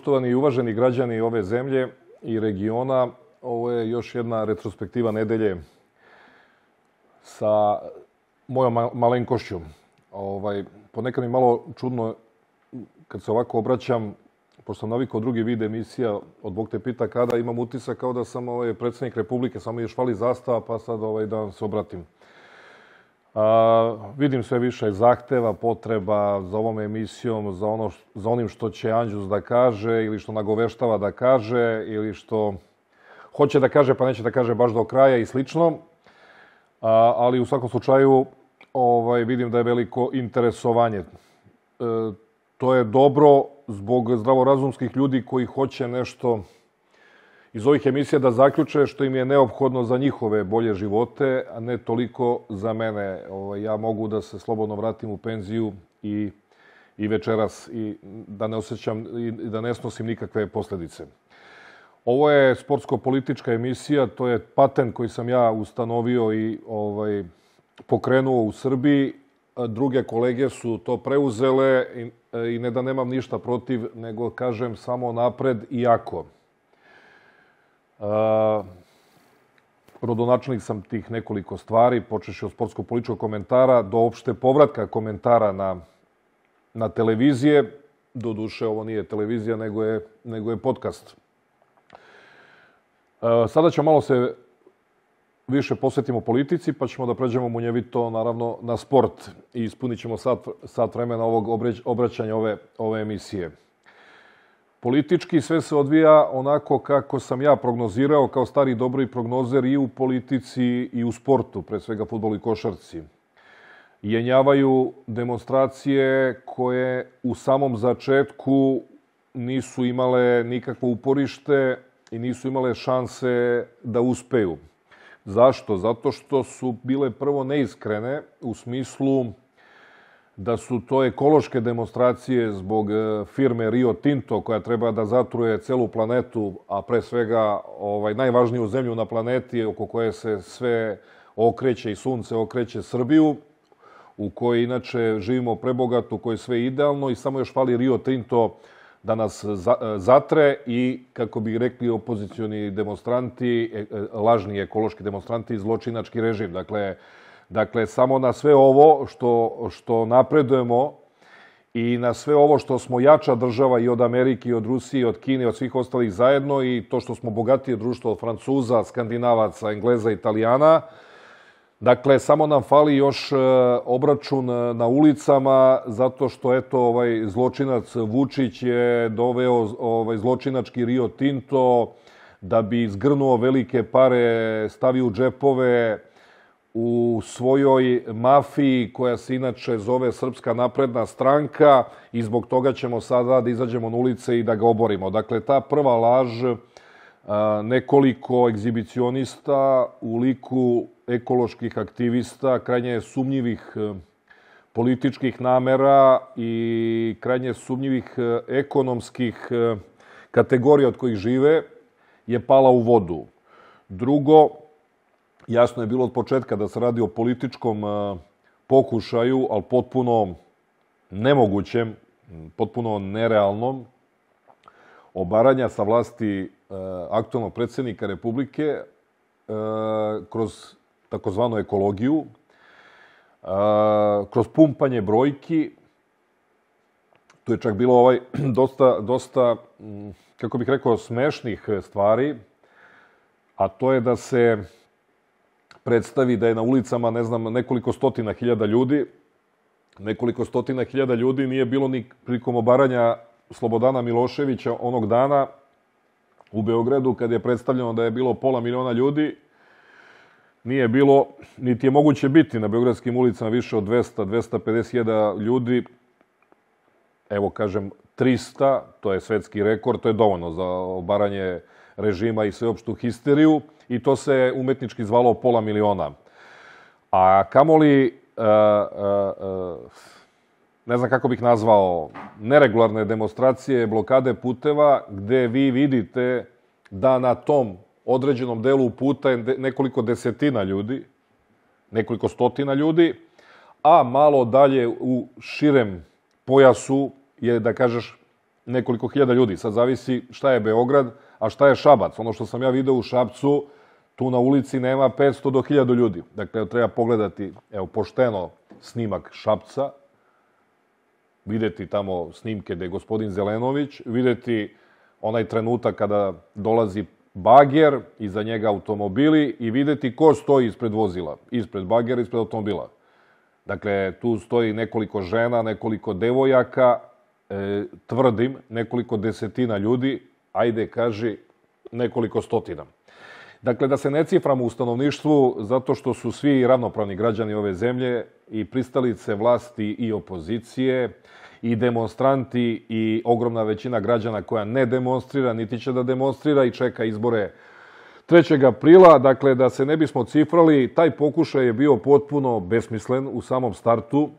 Poštovani i uvaženi građani ove zemlje i regiona, ovo je još jedna retrospektiva nedelje sa mojom malenkošću. Ovaj, ponekad mi malo čudno kad se ovako obraćam, pošto sam navikao drugi vid emisija od Bog te pita kada, imam utisak kao da sam ovaj, predsednik Republike, samo još fali zastava, pa sad ovaj, da vam se obratim. A, vidim sve više zahteva, potreba za ovom emisijom, za, ono, za onim što će Anđus da kaže ili što nagoveštava da kaže ili što hoće da kaže pa neće da kaže baš do kraja i slično. A, ali u svakom slučaju ovaj, vidim da je veliko interesovanje. E, to je dobro zbog zdravorazumskih ljudi koji hoće nešto iz ovih emisija da zaključe što im je neophodno za njihove bolje živote, a ne toliko za mene. Ovaj, ja mogu da se slobodno vratim u penziju i, i večeras i da ne osjećam i da ne snosim nikakve posledice. Ovo je sportsko-politička emisija, to je patent koji sam ja ustanovio i ovaj, pokrenuo u Srbiji. Druge kolege su to preuzele i, i ne da nemam ništa protiv, nego kažem samo napred i jako. Uh, rodonačelnik sam tih nekoliko stvari, počeši od sportsko-političkog komentara do opšte povratka komentara na, na televizije. Do duše, ovo nije televizija, nego je, nego je podcast. Uh, sada ćemo malo se više posvetimo politici, pa ćemo da pređemo munjevito, naravno, na sport i ispunit ćemo sat, sat vremena ovog obraćanja ove, ove emisije. Politički sve se odvija onako kako sam ja prognozirao kao stari dobri prognozer i u politici i u sportu, pre svega futbolu i košarci. Jenjavaju demonstracije koje u samom začetku nisu imale nikakvo uporište i nisu imale šanse da uspeju. Zašto? Zato što su bile prvo neiskrene u smislu da su to ekološke demonstracije zbog e, firme Rio Tinto koja treba da zatruje celu planetu, a pre svega ovaj, najvažniju zemlju na planeti oko koje se sve okreće i sunce okreće Srbiju, u kojoj inače živimo prebogato, u kojoj je sve idealno i samo još fali Rio Tinto da nas e, zatre i, kako bi rekli opozicioni demonstranti, e, lažni ekološki demonstranti, zločinački režim. Dakle, Dakle, samo na sve ovo što, što napredujemo i na sve ovo što smo jača država i od Amerike, i od Rusije, i od Kine, i od svih ostalih zajedno i to što smo bogatije društvo od Francuza, Skandinavaca, Engleza, Italijana, Dakle, samo nam fali još e, obračun na ulicama, zato što, eto, ovaj zločinac Vučić je doveo ovaj zločinački Rio Tinto da bi zgrnuo velike pare, stavio u džepove u svojoj mafiji koja se inače zove Srpska napredna stranka i zbog toga ćemo sada da izađemo na ulice i da ga oborimo. Dakle, ta prva laž nekoliko egzibicionista u liku ekoloških aktivista, krajnje sumnjivih političkih namera i krajnje sumnjivih ekonomskih kategorija od kojih žive, je pala u vodu. Drugo, Jasno je bilo od početka da se radi o političkom pokušaju, ali potpuno nemogućem, potpuno nerealnom, obaranja sa vlasti aktualnog predsednika Republike kroz takozvanu ekologiju, kroz pumpanje brojki. Tu je čak bilo ovaj dosta, dosta, kako bih rekao, smešnih stvari, a to je da se predstavi da je na ulicama, ne znam, nekoliko stotina hiljada ljudi. Nekoliko stotina hiljada ljudi nije bilo ni prilikom obaranja Slobodana Miloševića onog dana u Beogradu kad je predstavljeno da je bilo pola miliona ljudi. Nije bilo, niti je moguće biti na beogradskim ulicama više od 200-250 hiljada ljudi. Evo, kažem, 300, to je svetski rekord, to je dovoljno za obaranje režima i sveopštu histeriju i to se umetnički zvalo pola miliona. A kamoli, uh, uh, uh, ne znam kako bih nazvao, neregularne demonstracije, blokade puteva, gde vi vidite da na tom određenom delu puta je nekoliko desetina ljudi, nekoliko stotina ljudi, a malo dalje u širem pojasu je, da kažeš, nekoliko hiljada ljudi. Sad zavisi šta je Beograd, a šta je Šabac. Ono što sam ja video u Šabcu, tu na ulici nema 500 do 1000 ljudi. Dakle, treba pogledati, evo, pošteno snimak Šapca, videti tamo snimke gde je gospodin Zelenović, videti onaj trenutak kada dolazi bager, iza njega automobili i videti ko stoji ispred vozila, ispred bagera, ispred automobila. Dakle, tu stoji nekoliko žena, nekoliko devojaka, e, tvrdim, nekoliko desetina ljudi, ajde, kaži, nekoliko stotina. Dakle, da se ne ciframo u stanovništvu zato što su svi ravnopravni građani ove zemlje i pristalice vlasti i opozicije i demonstranti i ogromna većina građana koja ne demonstrira, niti će da demonstrira i čeka izbore 3. aprila. Dakle, da se ne bismo cifrali, taj pokušaj je bio potpuno besmislen u samom startu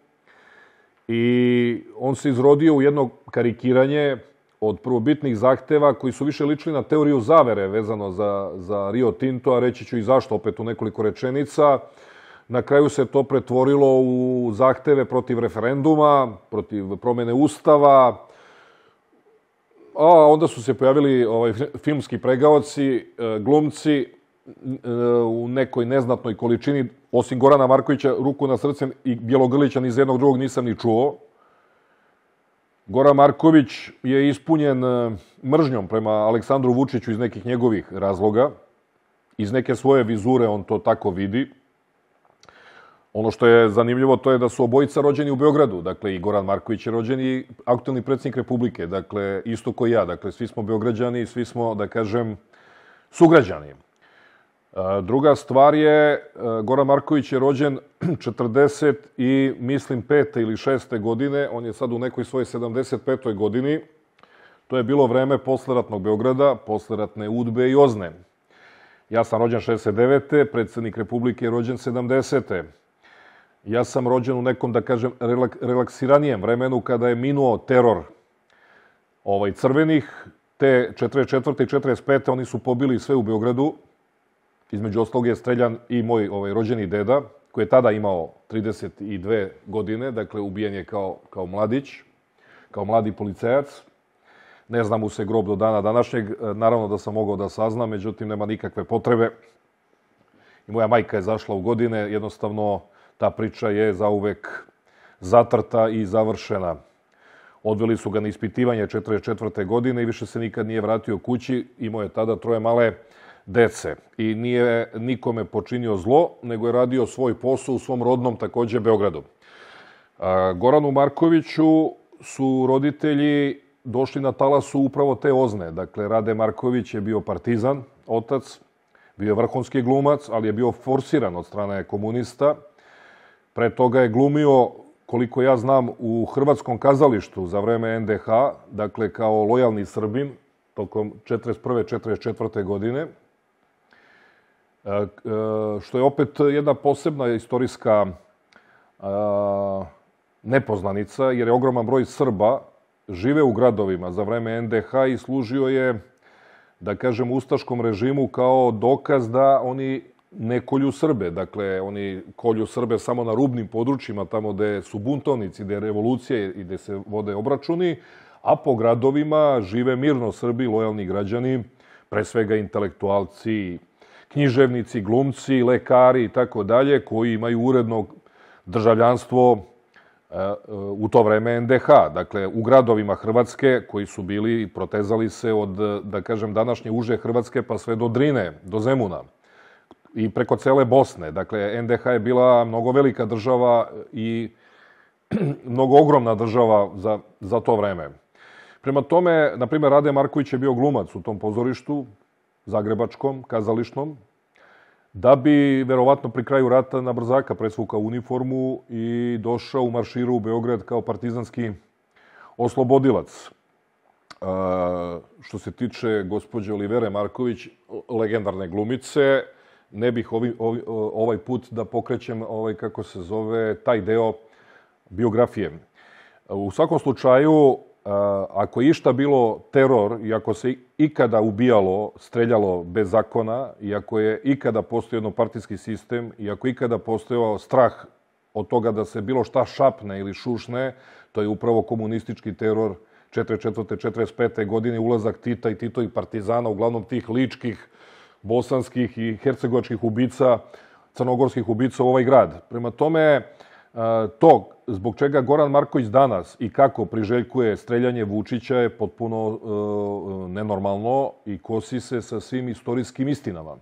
i on se izrodio u jedno karikiranje od prvobitnih zahteva koji su više ličili na teoriju zavere vezano za, za Rio Tinto, a reći ću i zašto opet u nekoliko rečenica. Na kraju se to pretvorilo u zahteve protiv referenduma, protiv promene ustava, a onda su se pojavili ovaj, filmski pregaoci, e, glumci e, u nekoj neznatnoj količini, osim Gorana Markovića, ruku na srcem i Bjelogrlića ni za jednog drugog nisam ni čuo. Goran Marković je ispunjen e, mržnjom prema Aleksandru Vučiću iz nekih njegovih razloga. Iz neke svoje vizure on to tako vidi. Ono što je zanimljivo to je da su obojica rođeni u Beogradu. Dakle, i Goran Marković je rođen i aktualni predsjednik Republike. Dakle, isto ko ja. Dakle, svi smo Beograđani i svi smo, da kažem, sugrađani. Druga stvar je, e, Goran Marković je rođen 40 i mislim 5. ili 6. godine, on je sad u nekoj svojoj 75. godini. To je bilo vreme posleratnog Beograda, posleratne Udbe i Ozne. Ja sam rođen 69. predsednik Republike je rođen 70. Ja sam rođen u nekom, da kažem, relak, relaksiranijem vremenu kada je minuo teror ovaj, crvenih, te 44. i 45. oni su pobili sve u Beogradu, Između ostalog je streljan i moj ovaj, rođeni deda, koji je tada imao 32 godine, dakle ubijen je kao, kao mladić, kao mladi policajac. Ne znam mu se grob do dana današnjeg, naravno da sam mogao da saznam, međutim nema nikakve potrebe. I moja majka je zašla u godine, jednostavno ta priča je zauvek zatrta i završena. Odveli su ga na ispitivanje 44. godine i više se nikad nije vratio kući. Imao je tada troje male dece i nije nikome počinio zlo, nego je radio svoj posao u svom rodnom takođe Beogradu. Goranu Markoviću su roditelji došli na talasu upravo te ozne. Dakle, Rade Marković je bio partizan, otac, bio je vrhunski glumac, ali je bio forsiran od strane komunista. Pre toga je glumio, koliko ja znam, u Hrvatskom kazalištu za vreme NDH, dakle kao lojalni Srbin, tokom 41. 44. godine. E, e, što je opet jedna posebna istorijska e, nepoznanica, jer je ogroman broj Srba žive u gradovima za vreme NDH i služio je, da kažem, ustaškom režimu kao dokaz da oni ne kolju Srbe. Dakle, oni kolju Srbe samo na rubnim područjima, tamo gde su buntovnici, gde je revolucija i gde se vode obračuni, a po gradovima žive mirno Srbi, lojalni građani, pre svega intelektualci, književnici, glumci, lekari i tako dalje, koji imaju uredno državljanstvo e, u to vreme NDH. Dakle, u gradovima Hrvatske koji su bili i protezali se od, da kažem, današnje uže Hrvatske pa sve do Drine, do Zemuna i preko cele Bosne. Dakle, NDH je bila mnogo velika država i mnogo ogromna država za, za to vreme. Prema tome, na primjer, Rade Marković je bio glumac u tom pozorištu, zagrebačkom, kazališnom, da bi verovatno pri kraju rata na brzaka presvukao uniformu i došao u marširu u Beograd kao partizanski oslobodilac. A, što se tiče gospođe Olivere Marković, legendarne glumice, ne bih ovi, ovi, ovaj put da pokrećem ovaj, kako se zove, taj deo biografije. U svakom slučaju, ako je išta bilo teror i ako se ikada ubijalo, streljalo bez zakona i ako je ikada postojao jednopartijski sistem i ako ikada postojao strah od toga da se bilo šta šapne ili šušne, to je upravo komunistički teror 44. 45. godine ulazak Tita i Titovih partizana, uglavnom tih ličkih, bosanskih i hercegovačkih ubica, crnogorskih ubica u ovaj grad. Prema tome, to zbog čega Goran Marković danas i kako priželjkuje streljanje Vučića je potpuno uh, nenormalno i kosi se sa svim istorijskim istinama.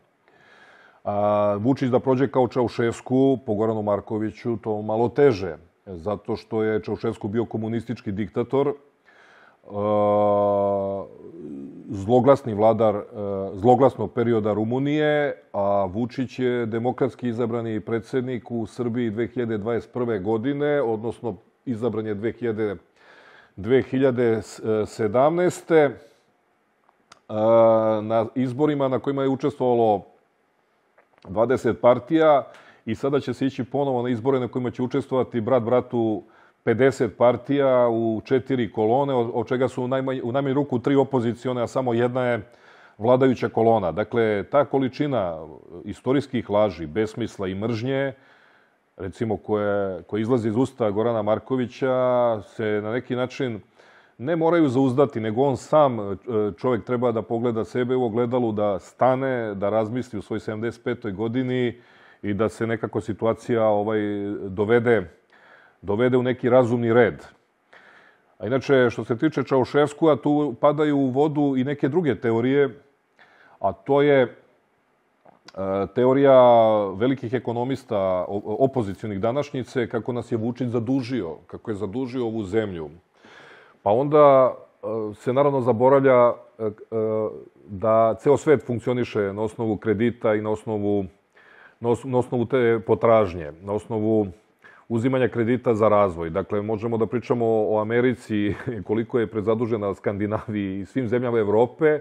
A, Vučić da prođe kao Čaušesku po Goranu Markoviću, to malo teže, zato što je Čaušesku bio komunistički diktator, zloglasni vladar zloglasnog perioda Rumunije, a Vučić je demokratski izabrani predsednik u Srbiji 2021. godine, odnosno izabran je 2000, 2017. na izborima na kojima je učestvovalo 20 partija i sada će se ići ponovo na izbore na kojima će učestvovati brat bratu 50 partija u četiri kolone, od čega su u najmanju, u najmanju ruku tri opozicione, a samo jedna je vladajuća kolona. Dakle, ta količina istorijskih laži, besmisla i mržnje, recimo koje, koje izlazi iz usta Gorana Markovića, se na neki način ne moraju zauzdati, nego on sam, e, čovjek treba da pogleda sebe u ogledalu, da stane, da razmisli u svoj 75. godini i da se nekako situacija ovaj dovede dovede u neki razumni red. A inače, što se tiče Čauševsku, a tu padaju u vodu i neke druge teorije, a to je e, teorija velikih ekonomista opozicionih današnjice, kako nas je Vučić zadužio, kako je zadužio ovu zemlju. Pa onda e, se naravno zaboravlja e, da ceo svet funkcioniše na osnovu kredita i na osnovu, na osnovu te potražnje, na osnovu uzimanja kredita za razvoj. Dakle, možemo da pričamo o Americi, koliko je prezadužena Skandinaviji i svim zemljama Evrope,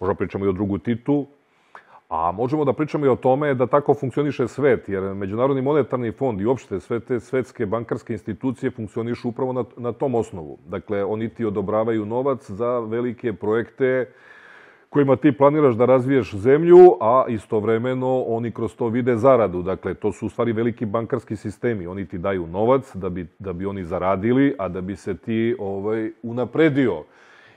možemo da pričamo i o drugu Titu, a možemo da pričamo i o tome da tako funkcioniše svet, jer Međunarodni monetarni fond i uopšte sve te svetske bankarske institucije funkcionišu upravo na, na tom osnovu. Dakle, oni ti odobravaju novac za velike projekte, kojima ti planiraš da razviješ zemlju, a istovremeno oni kroz to vide zaradu. Dakle, to su u stvari veliki bankarski sistemi. Oni ti daju novac da bi, da bi oni zaradili, a da bi se ti ovaj, unapredio.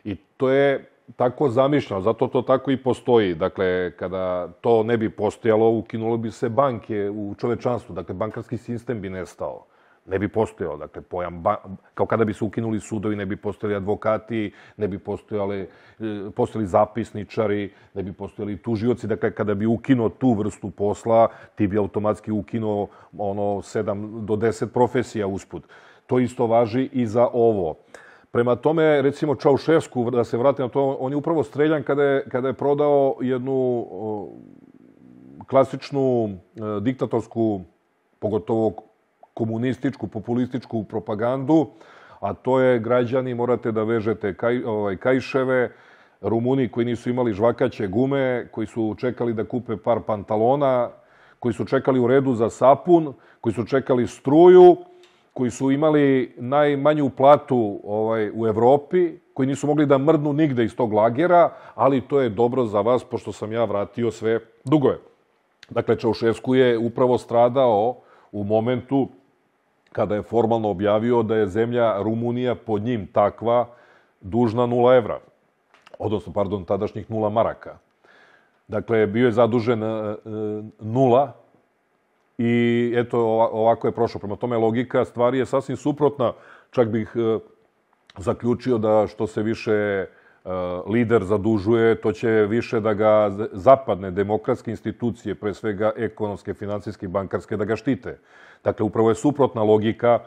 I to je tako zamišljeno, zato to tako i postoji. Dakle, kada to ne bi postojalo, ukinulo bi se banke u čovečanstvu. Dakle, bankarski sistem bi nestao ne bi postojao. Dakle, pojam, ba, kao kada bi se ukinuli sudovi, ne bi postojali advokati, ne bi postojali, e, postojali zapisničari, ne bi postojali tužioci. Dakle, kada bi ukinuo tu vrstu posla, ti bi automatski ukinuo ono 7 do 10 profesija usput. To isto važi i za ovo. Prema tome, recimo Čaušesku, da se vratim na to, on je upravo streljan kada je, kada je prodao jednu klasičnu e, diktatorsku, pogotovo komunističku, populističku propagandu, a to je građani morate da vežete kaj, ovaj, kajševe, Rumuni koji nisu imali žvakaće gume, koji su čekali da kupe par pantalona, koji su čekali u redu za sapun, koji su čekali struju, koji su imali najmanju platu ovaj, u Evropi, koji nisu mogli da mrdnu nigde iz tog lagera, ali to je dobro za vas, pošto sam ja vratio sve dugove. Dakle, Čaušesku je upravo stradao u momentu kada je formalno objavio da je zemlja Rumunija pod njim takva dužna nula evra. Odnosno, pardon, tadašnjih nula maraka. Dakle, bio je zadužen e, nula i eto, ovako je prošlo. Prema tome, logika stvari je sasvim suprotna. Čak bih e, zaključio da što se više e, lider zadužuje, to će više da ga zapadne demokratske institucije, pre svega ekonomske, financijske i bankarske, da ga štite. Dakle, upravo je suprotna logika,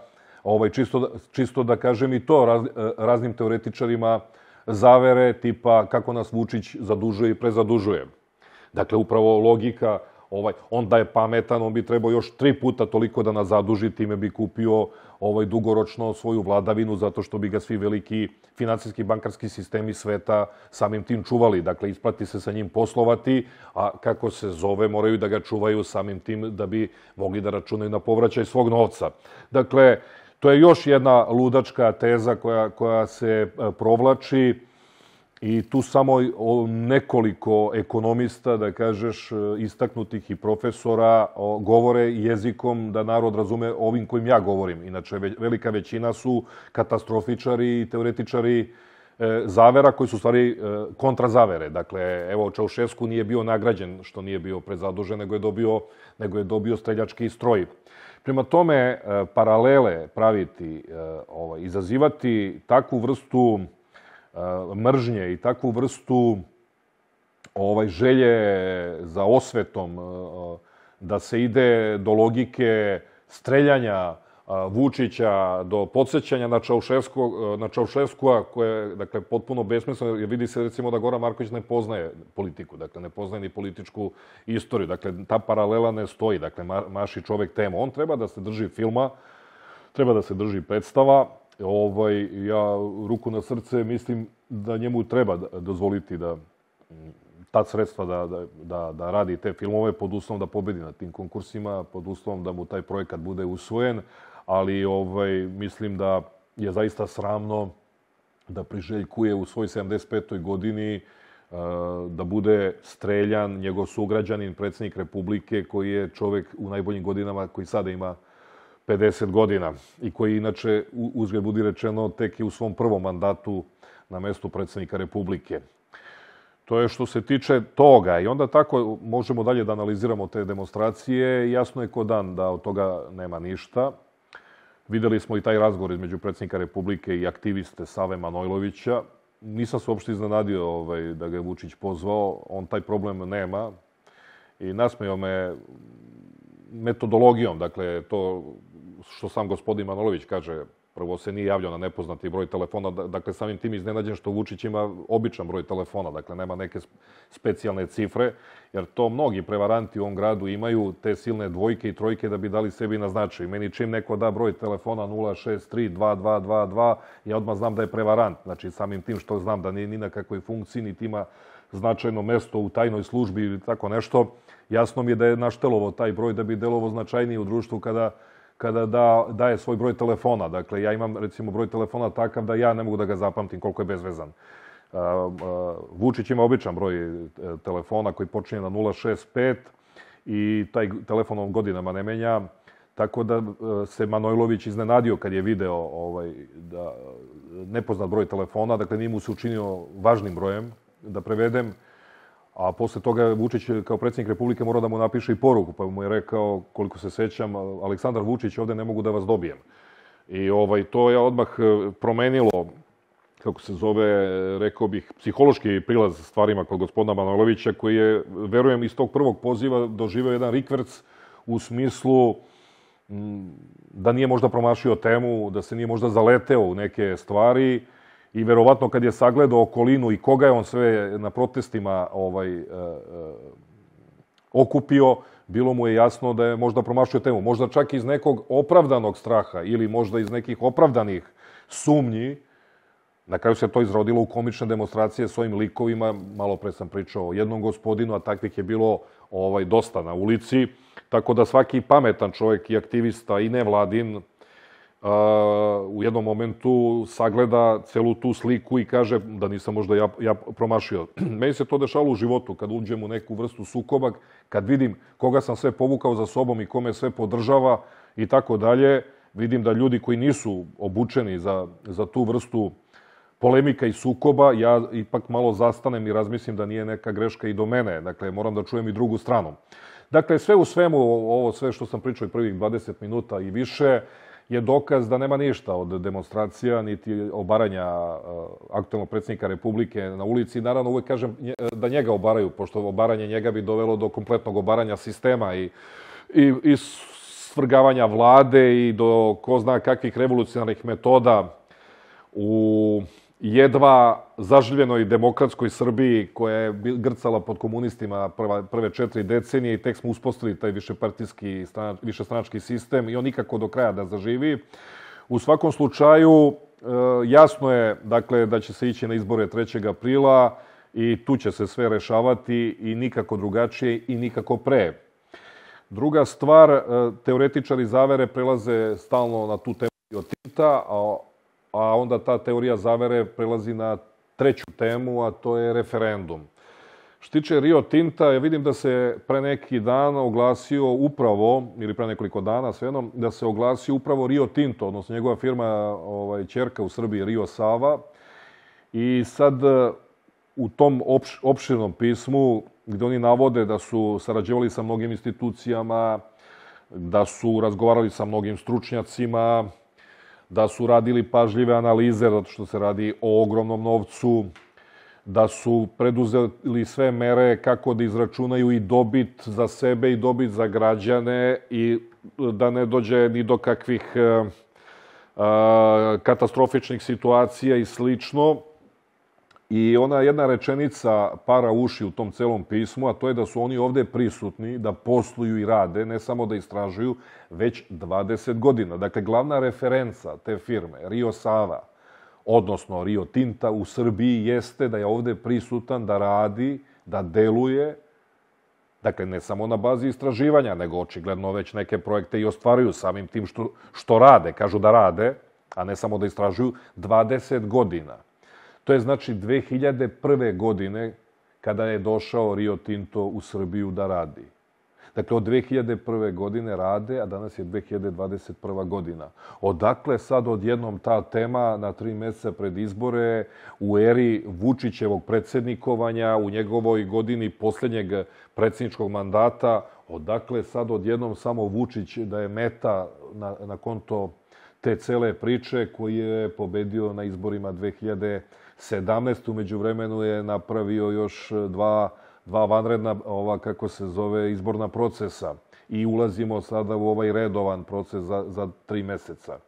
ovaj, čisto, da, čisto da kažem i to raz, raznim teoretičarima zavere tipa kako nas Vučić zadužuje i prezadužuje. Dakle, upravo logika ovaj, on da je pametan, on bi trebao još tri puta toliko da nas zaduži, time bi kupio ovaj, dugoročno svoju vladavinu, zato što bi ga svi veliki financijski bankarski sistemi sveta samim tim čuvali. Dakle, isplati se sa njim poslovati, a kako se zove, moraju da ga čuvaju samim tim da bi mogli da računaju na povraćaj svog novca. Dakle, to je još jedna ludačka teza koja, koja se e, provlači I tu samo nekoliko ekonomista, da kažeš, istaknutih i profesora govore jezikom da narod razume ovim kojim ja govorim. Inače, velika većina su katastrofičari i teoretičari e, zavera koji su stvari e, kontrazavere. Dakle, evo, Čaušesku nije bio nagrađen što nije bio prezadužen, nego je dobio, nego je dobio streljački stroj. Prema tome, e, paralele praviti, ovaj, izazivati takvu vrstu mržnje i takvu vrstu ovaj želje za osvetom, da se ide do logike streljanja Vučića do podsjećanja na Čaušesku, na Čaušeskua, koje je dakle, potpuno besmisleno, jer vidi se recimo da Goran Marković ne poznaje politiku, dakle ne poznaje ni političku istoriju. Dakle, ta paralela ne stoji, dakle maši čovek temu. On treba da se drži filma, treba da se drži predstava. Ovaj, ja ruku na srce mislim da njemu treba dozvoliti da ta sredstva da, da, da, da radi te filmove pod uslovom da pobedi na tim konkursima, pod uslovom da mu taj projekat bude usvojen, ali ovaj, mislim da je zaista sramno da priželjkuje u svoj 75. godini uh, da bude streljan njegov sugrađanin, predsednik Republike, koji je čovek u najboljim godinama, koji sada ima 50 godina i koji inače, uzgled budi rečeno, tek je u svom prvom mandatu na mestu predsednika Republike. To je što se tiče toga i onda tako možemo dalje da analiziramo te demonstracije. Jasno je ko dan da od toga nema ništa. Videli smo i taj razgovor između predsjednika Republike i aktiviste Save Manojlovića. Nisam se uopšte iznenadio ovaj, da ga je Vučić pozvao. On taj problem nema. I nasmeo me metodologijom. Dakle, to što sam gospodin Manojlović kaže, Prvo se nije javljao na nepoznati broj telefona, dakle samim tim iznenađen što Vučić ima običan broj telefona, dakle nema neke specijalne cifre, jer to mnogi prevaranti u ovom gradu imaju te silne dvojke i trojke da bi dali sebi na značaj. Meni čim neko da broj telefona 063-2222, ja odmah znam da je prevarant. Znači samim tim što znam da nije ni na kakvoj funkciji, niti ima značajno mesto u tajnoj službi ili tako nešto, jasno mi je da je naštelovo taj broj da bi delovo značajniji u društvu kada kada da, daje svoj broj telefona. Dakle, ja imam recimo broj telefona takav da ja ne mogu da ga zapamtim koliko je bezvezan. Uh, uh, Vučić ima običan broj e, telefona koji počinje na 065 i taj telefon on godinama ne menja. Tako da e, se Manojlović iznenadio kad je video ovaj, da nepoznat broj telefona, dakle nije mu se učinio važnim brojem, da prevedem, A posle toga Vučić kao predsjednik Republike mora da mu napiše i poruku, pa mu je rekao, koliko se sećam, Aleksandar Vučić, ovde ne mogu da vas dobijem. I ovaj, to je odmah e, promenilo, kako se zove, rekao bih, psihološki prilaz stvarima kod gospodina Manojlovića, koji je, verujem, iz tog prvog poziva doživeo jedan rikverc u smislu da nije možda promašio temu, da se nije možda zaleteo u neke stvari, i verovatno kad je sagledao okolinu i koga je on sve na protestima ovaj, e, e, okupio, bilo mu je jasno da je možda promašio temu. Možda čak iz nekog opravdanog straha ili možda iz nekih opravdanih sumnji, Na kraju se to izrodilo u komične demonstracije s ovim likovima. Malo pre sam pričao o jednom gospodinu, a takvih je bilo ovaj, dosta na ulici. Tako da svaki pametan čovjek i aktivista i nevladin u jednom momentu sagleda celu tu sliku i kaže da nisam možda ja, ja promašio. Meni se to dešalo u životu, kad uđem u neku vrstu sukoba, kad vidim koga sam sve povukao za sobom i kome sve podržava i tako dalje, vidim da ljudi koji nisu obučeni za, za tu vrstu polemika i sukoba, ja ipak malo zastanem i razmislim da nije neka greška i do mene. Dakle, moram da čujem i drugu stranu. Dakle, sve u svemu, ovo sve što sam pričao i prvih 20 minuta i više, je dokaz da nema ništa od demonstracija, niti obaranja uh, aktualnog predsjednika Republike na ulici. Naravno, uvek kažem da njega obaraju, pošto obaranje njega bi dovelo do kompletnog obaranja sistema i, i, i svrgavanja vlade i do ko zna kakvih revolucionarnih metoda u jedva zaželjenoj demokratskoj Srbiji koja je grcala pod komunistima prva, prve četiri decenije i tek smo uspostavili taj višepartijski, višestranački sistem i on nikako do kraja da zaživi. U svakom slučaju, e, jasno je dakle, da će se ići na izbore 3. aprila i tu će se sve rešavati i nikako drugačije i nikako pre. Druga stvar, e, teoretičari zavere prelaze stalno na tu temu od Tinta, a a onda ta teorija zavere prelazi na treću temu, a to je referendum. Što tiče Rio Tinta, ja vidim da se pre neki dan oglasio upravo, ili pre nekoliko dana, svejedno, da se oglasio upravo Rio Tinto, odnosno njegova firma, ovaj, čerka u Srbiji, Rio Sava, I sad u tom opš, opširnom pismu, gde oni navode da su sarađevali sa mnogim institucijama, da su razgovarali sa mnogim stručnjacima, da su radili pažljive analize, zato što se radi o ogromnom novcu, da su preduzeli sve mere kako da izračunaju i dobit za sebe i dobit za građane i da ne dođe ni do kakvih uh, katastrofičnih situacija i slično. I ona jedna rečenica para uši u tom celom pismu, a to je da su oni ovde prisutni, da posluju i rade, ne samo da istražuju, već 20 godina. Dakle, glavna referenca te firme, Rio Sava, odnosno Rio Tinta u Srbiji, jeste da je ovde prisutan, da radi, da deluje, Dakle, ne samo na bazi istraživanja, nego očigledno već neke projekte i ostvaruju samim tim što, što rade, kažu da rade, a ne samo da istražuju, 20 godina. To je znači 2001. godine kada je došao Rio Tinto u Srbiju da radi. Dakle, od 2001. godine rade, a danas je 2021. godina. Odakle sad odjednom ta tema na tri meseca pred izbore u eri Vučićevog predsednikovanja, u njegovoj godini posljednjeg predsjedničkog mandata, odakle sad odjednom samo Vučić da je meta na, na konto te cele priče koji je pobedio na izborima 2017. Umeđu vremenu je napravio još dva dva vanredna, ova, kako se zove, izborna procesa i ulazimo sada u ovaj redovan proces za, za tri meseca.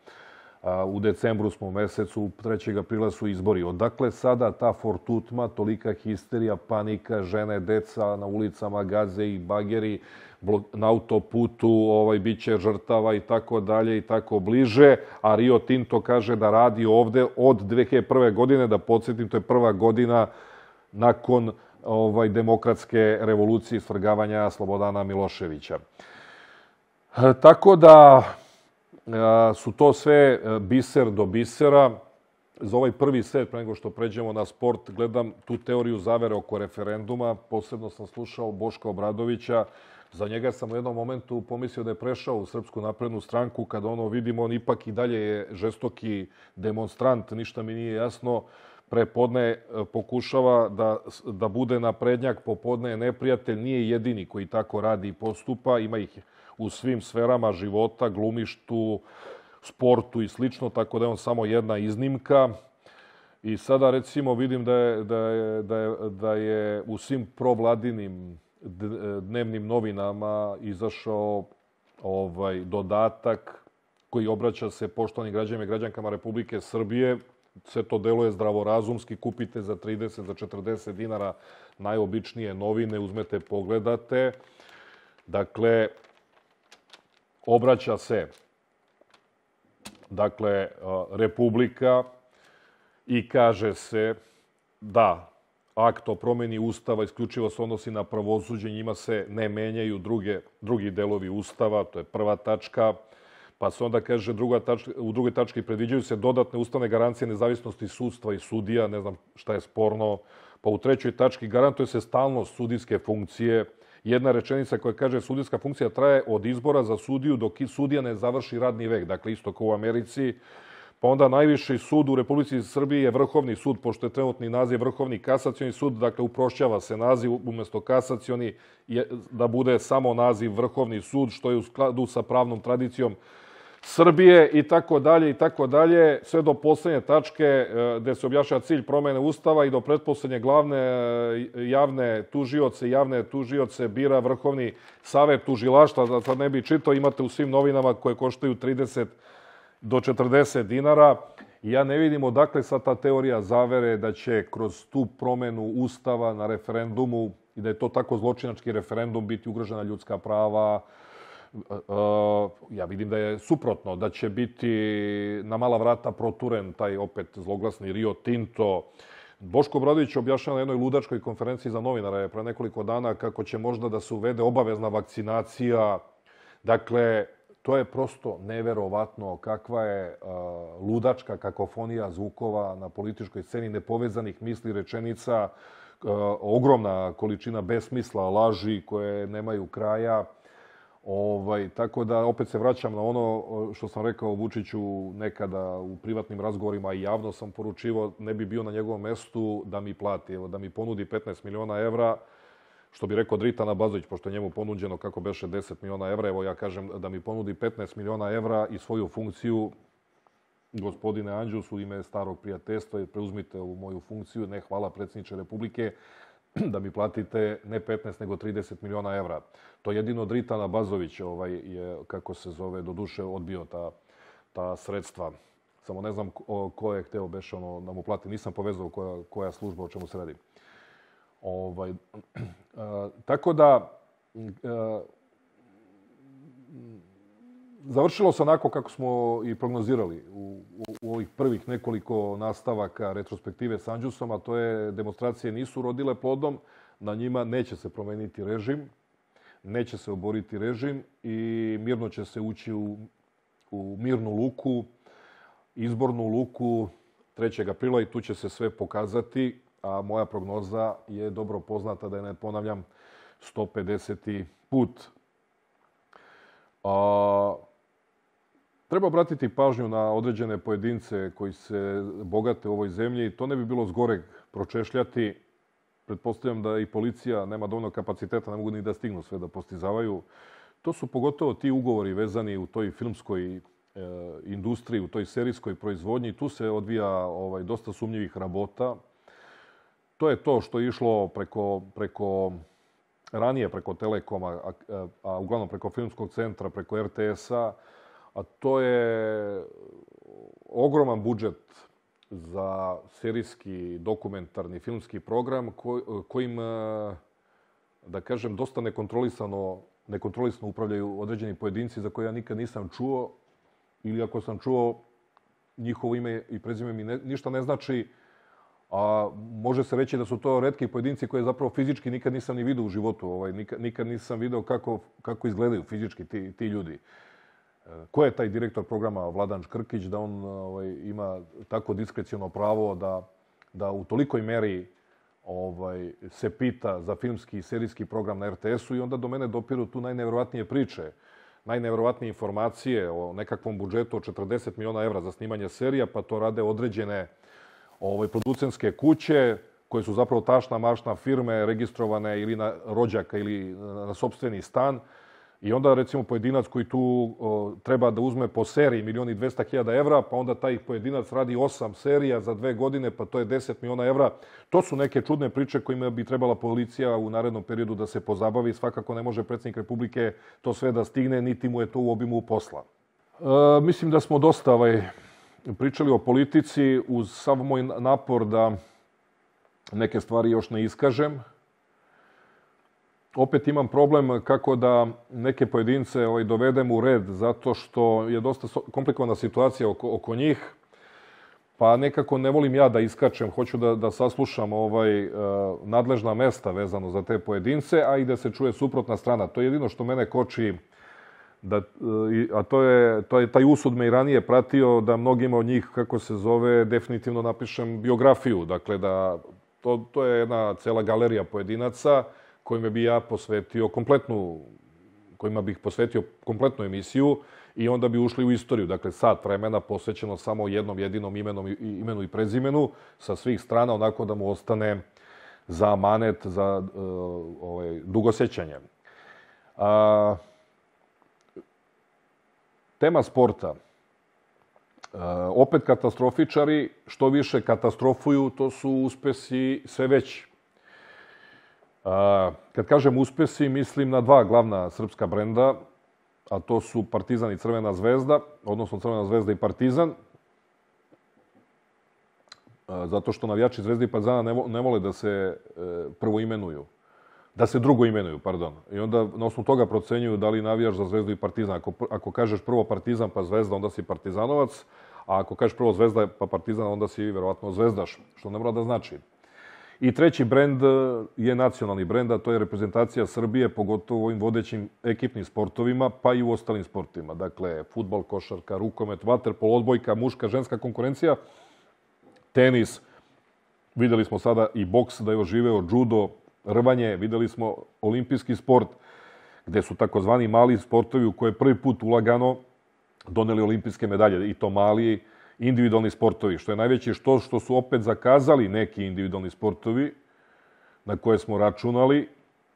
U decembru smo u mesecu, 3. aprila su izbori. Odakle sada ta fortutma, tolika histerija, panika, žene, deca na ulicama, gaze i bageri, na autoputu, ovaj, bit će žrtava i tako dalje i tako bliže, a Rio Tinto kaže da radi ovde od 2001. godine, da podsjetim, to je prva godina nakon ovaj, demokratske revolucije svrgavanja Slobodana Miloševića. Tako da su to sve e, biser do bisera. Za ovaj prvi set, pre nego što pređemo na sport, gledam tu teoriju zavere oko referenduma. Posebno sam slušao Boška Obradovića. Za njega sam u jednom momentu pomislio da je prešao u Srpsku naprednu stranku, kada ono vidimo, on ipak i dalje je žestoki demonstrant, ništa mi nije jasno prepodne e, pokušava da, da bude naprednjak, popodne je neprijatelj, nije jedini koji tako radi i postupa, ima ih u svim sferama života, glumištu, sportu i slično, tako da je on samo jedna iznimka. I sada recimo vidim da je, da je, da je, da je u svim provladinim dnevnim novinama izašao ovaj dodatak koji obraća se poštovanim građanima i građankama Republike Srbije, sve to deluje zdravorazumski, kupite za 30, za 40 dinara najobičnije novine, uzmete, pogledate. Dakle, obraća se dakle, Republika i kaže se da akt o promeni Ustava isključivo se odnosi na pravosuđe, njima se ne menjaju druge, drugi delovi Ustava, to je prva tačka. Pa se onda kaže druga tačka, u drugoj tački predviđaju se dodatne ustavne garancije nezavisnosti sudstva i sudija, ne znam šta je sporno. Pa u trećoj tački garantuje se stalnost sudijske funkcije. Jedna rečenica koja kaže sudijska funkcija traje od izbora za sudiju dok sudija ne završi radni vek, dakle isto kao u Americi. Pa onda najviši sud u Republici Srbiji je Vrhovni sud, pošto je trenutni naziv Vrhovni kasacioni sud, dakle uprošćava se naziv umesto kasacioni je, da bude samo naziv Vrhovni sud, što je u skladu sa pravnom tradicijom Srbije i tako dalje i tako dalje, sve do poslednje tačke e, gde se objašnja cilj promene Ustava i do pretposlednje glavne e, javne tužioce, javne tužioce bira Vrhovni savet tužilaštva, da sad ne bi čitao, imate u svim novinama koje koštaju 30 do 40 dinara. Ja ne vidim odakle sad ta teorija zavere da će kroz tu promenu Ustava na referendumu i da je to tako zločinački referendum biti ugrožena ljudska prava, ja vidim da je suprotno, da će biti na mala vrata proturen taj opet zloglasni Rio Tinto. Boško Bradović objašnjava na jednoj ludačkoj konferenciji za novinare pre nekoliko dana kako će možda da se uvede obavezna vakcinacija. Dakle, to je prosto neverovatno kakva je uh, ludačka kakofonija zvukova na političkoj sceni, nepovezanih misli, rečenica, ogromna količina besmisla, laži koje nemaju kraja Ovaj, tako da opet se vraćam na ono što sam rekao Vučiću nekada u privatnim razgovorima i javno sam poručivo, ne bi bio na njegovom mestu da mi plati, evo, da mi ponudi 15 miliona evra, što bi rekao Dritana Bazović, pošto je njemu ponuđeno kako beše 10 miliona evra, evo ja kažem da mi ponudi 15 miliona evra i svoju funkciju, gospodine Anđus, u ime starog prijateljstva, preuzmite ovu moju funkciju, ne hvala predsjedniče Republike, da mi platite ne 15 nego 30 miliona evra. To jedino Dritana Bazović ovaj, je, kako se zove, do duše odbio ta, ta sredstva. Samo ne znam ko, ko je hteo beše ono da mu plati. Nisam povezao koja, koja služba o čemu se radi. Ovaj, a, tako da, a, završilo se onako kako smo i prognozirali u, u, u ovih prvih nekoliko nastavaka retrospektive s Anđusom, a to je demonstracije nisu rodile plodom, na njima neće se promeniti režim, neće se oboriti režim i mirno će se ući u, u mirnu luku, izbornu luku 3. aprila i tu će se sve pokazati, a moja prognoza je dobro poznata da je ne ponavljam 150. put. A, Treba obratiti pažnju na određene pojedince koji se bogate u ovoj zemlji. To ne bi bilo zgoreg pročešljati. Pretpostavljam da i policija nema dovoljno kapaciteta, ne mogu ni da stignu sve da postizavaju. To su pogotovo ti ugovori vezani u toj filmskoj e, industriji, u toj serijskoj proizvodnji. Tu se odvija ovaj, dosta sumnjivih rabota. To je to što je išlo preko, preko ranije preko Telekoma, a, a, a uglavnom preko Filmskog centra, preko RTS-a, a to je ogroman budžet za serijski, dokumentarni, filmski program kojim, da kažem, dosta nekontrolisano, nekontrolisano upravljaju određeni pojedinci za koje ja nikad nisam čuo ili ako sam čuo njihovo ime i prezime mi ne, ništa ne znači, a može se reći da su to redki pojedinci koje zapravo fizički nikad nisam ni vidio u životu. Ovaj, nikad, nikad nisam video kako, kako izgledaju fizički ti, ti ljudi. Ko je taj direktor programa Vladan Škrkić da on ovaj, ima tako diskrecijono pravo da, da u tolikoj meri ovaj, se pita za filmski i serijski program na RTS-u i onda do mene dopiru tu najneverovatnije priče, najneverovatnije informacije o nekakvom budžetu od 40 miliona evra za snimanje serija, pa to rade određene ovaj, producentske kuće koje su zapravo tašna mašna firme registrovane ili na rođaka ili na sobstveni stan I onda recimo pojedinac koji tu o, treba da uzme po seriji milioni 200 hiljada evra, pa onda taj pojedinac radi osam serija za dve godine, pa to je 10 miliona evra. To su neke čudne priče kojima bi trebala policija u narednom periodu da se pozabavi. Svakako ne može predsjednik Republike to sve da stigne, niti mu je to u obimu posla. E, mislim da smo dosta ovaj, pričali o politici uz sav moj napor da neke stvari još ne iskažem opet imam problem kako da neke pojedince ovaj, dovedem u red, zato što je dosta komplikovana situacija oko, oko njih, pa nekako ne volim ja da iskačem, hoću da, da saslušam ovaj, uh, nadležna mesta vezano za te pojedince, a i da se čuje suprotna strana. To je jedino što mene koči, da, uh, a to je, to je taj usud me i ranije pratio da mnogima od njih, kako se zove, definitivno napišem biografiju. Dakle, da to, to je jedna cela galerija pojedinaca, kojima bi ja posvetio kompletnu kojima bih posvetio kompletnu emisiju i onda bi ušli u istoriju. Dakle, sat vremena posvećeno samo jednom jedinom imenom, imenu i prezimenu sa svih strana, onako da mu ostane za manet, za uh, ovaj, dugosećanje. A, tema sporta. Uh, opet katastrofičari, što više katastrofuju, to su uspesi sve veći. Kad kažem uspesi, mislim na dva glavna srpska brenda, a to su Partizan i Crvena zvezda, odnosno Crvena zvezda i Partizan. Zato što navijači Zvezde i Partizana ne vole da se e, prvo imenuju. Da se drugo imenuju, pardon. I onda na osnovu toga procenjuju da li navijaš za Zvezdu i Partizan. Ako, ako kažeš prvo Partizan pa Zvezda, onda si Partizanovac. A ako kažeš prvo Zvezda pa Partizan, onda si verovatno Zvezdaš. Što ne mora da znači. I treći brend e, je nacionalni brend, a to je reprezentacija Srbije, pogotovo u ovim vodećim ekipnim sportovima, pa i u ostalim sportovima. Dakle, futbol, košarka, rukomet, vaterpol, odbojka, muška, ženska konkurencija, tenis, videli smo sada i boks da je oživeo, judo, rvanje, videli smo olimpijski sport. gde su takozvani mali sportovi u koje prvi put ulagano doneli olimpijske medalje, i to mali individualni sportovi, što je najveće što, što su opet zakazali neki individualni sportovi na koje smo računali.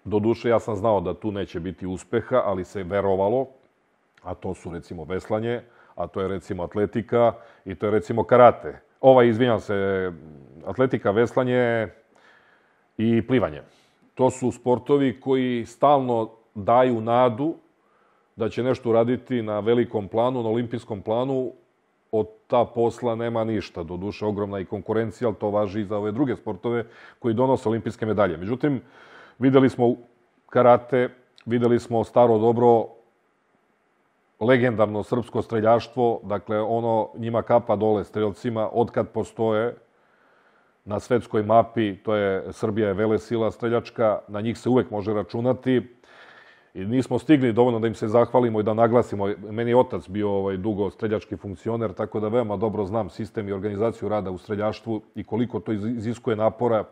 Do duše, ja sam znao da tu neće biti uspeha, ali se verovalo, a to su recimo veslanje, a to je recimo atletika i to je recimo karate. Ova, izvinjam se, atletika, veslanje i plivanje. To su sportovi koji stalno daju nadu da će nešto uraditi na velikom planu, na olimpijskom planu, od ta posla nema ništa. Do duše ogromna i konkurencija, ali to važi i za ove druge sportove koji donose olimpijske medalje. Međutim, videli smo karate, videli smo staro dobro legendarno srpsko streljaštvo, dakle ono njima kapa dole strelcima od kad postoje na svetskoj mapi, to je Srbija je vele sila streljačka, na njih se uvek može računati. I nismo stigli dovoljno da im se zahvalimo i da naglasimo. Meni je otac bio ovaj, dugo streljački funkcioner, tako da veoma dobro znam sistem i organizaciju rada u streljaštvu i koliko to iziskuje napora,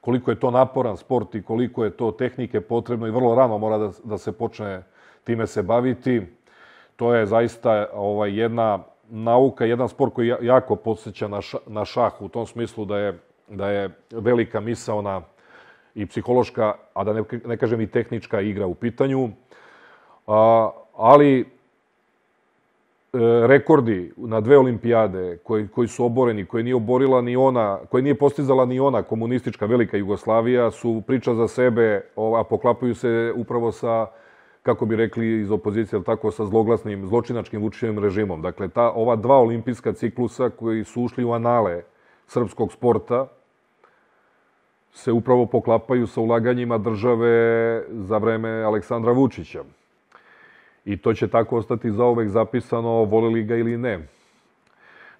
koliko je to naporan sport i koliko je to tehnike potrebno i vrlo rano mora da, da se počne time se baviti. To je zaista ovaj, jedna nauka, jedan sport koji jako podsjeća na, ša, na šah u tom smislu da je, da je velika misa ona i psihološka, a da ne, ne kažem i tehnička igra u pitanju. A, ali e, rekordi na dve olimpijade koji, koji su oboreni, koje nije oborila ni ona, koje nije postizala ni ona komunistička velika Jugoslavija, su priča za sebe, a poklapaju se upravo sa kako bi rekli iz opozicije, ali tako, sa zloglasnim, zločinačkim Vučićevim režimom. Dakle, ta, ova dva olimpijska ciklusa koji su ušli u anale srpskog sporta, se upravo poklapaju sa ulaganjima države za vreme Aleksandra Vučića. I to će tako ostati zaovek zapisano, volili ga ili ne.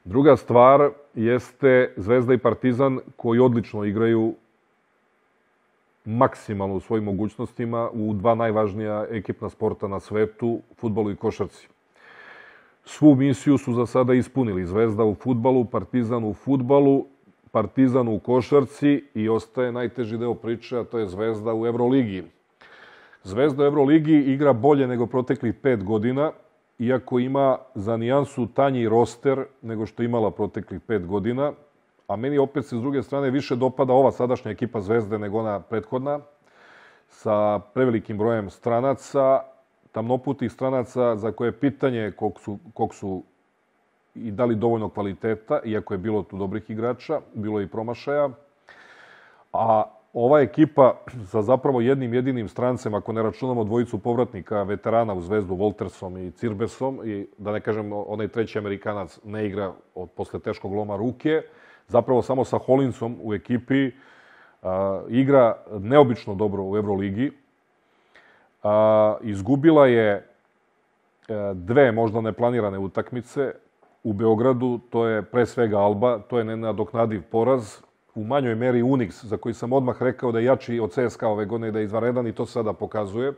Druga stvar jeste Zvezda i Partizan koji odlično igraju maksimalno u svojim mogućnostima u dva najvažnija ekipna sporta na svetu, futbolu i košarci. Svu misiju su za sada ispunili Zvezda u futbalu, Partizan u futbalu, Partizan u košarci i ostaje najteži deo priče, a to je Zvezda u Euroligi. Zvezda u Euroligi igra bolje nego proteklih pet godina, iako ima za nijansu tanji roster nego što imala proteklih pet godina, a meni opet se s druge strane više dopada ova sadašnja ekipa Zvezde nego ona prethodna, sa prevelikim brojem stranaca, tamnoputih stranaca za koje je pitanje kog su, kog su i dali dovoljno kvaliteta, iako je bilo tu dobrih igrača, bilo je i promašaja. A ova ekipa sa zapravo jednim jedinim strancem, ako ne računamo dvojicu povratnika, veterana u Zvezdu, Voltersom i Cirbesom, i da ne kažem, onaj treći Amerikanac ne igra od, posle teškog loma ruke, zapravo samo sa Holincom u ekipi a, igra neobično dobro u Euroligi. A, izgubila je a, dve možda neplanirane utakmice, u Beogradu, to je pre svega Alba, to je nenadoknadiv poraz, u manjoj meri Unix, za koji sam odmah rekao da je jači od CSKA ove godine i da je izvaredan i to sada pokazuje.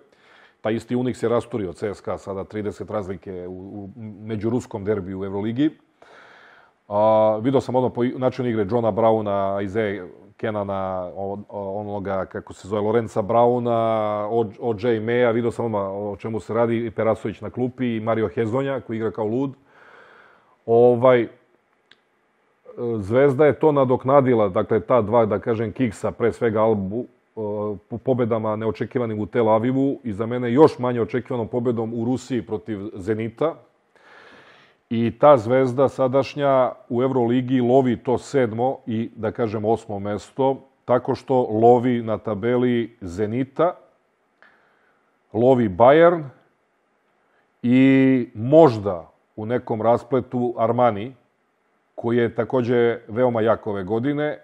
Ta isti Unix je rasturio CSKA, sada 30 razlike u, u međuruskom derbiju u Euroligi. A, video sam odmah po načinu igre Johna Brauna, Ize Kenana, onoga, kako se zove, Lorenza Brauna, O.J. Meja, video sam odmah o čemu se radi, Perasović na klupi i Mario Hezonja, koji igra kao lud. Ovaj, Zvezda je to nadoknadila, dakle, ta dva, da kažem, kiksa, pre svega Albu, po pobedama neočekivanim u Tel Avivu i za mene još manje očekivanom pobedom u Rusiji protiv Zenita. I ta zvezda sadašnja u Euroligi lovi to sedmo i, da kažem, osmo mesto, tako što lovi na tabeli Zenita, lovi Bayern i možda u nekom raspletu Armani, koji je takođe veoma jak ove godine.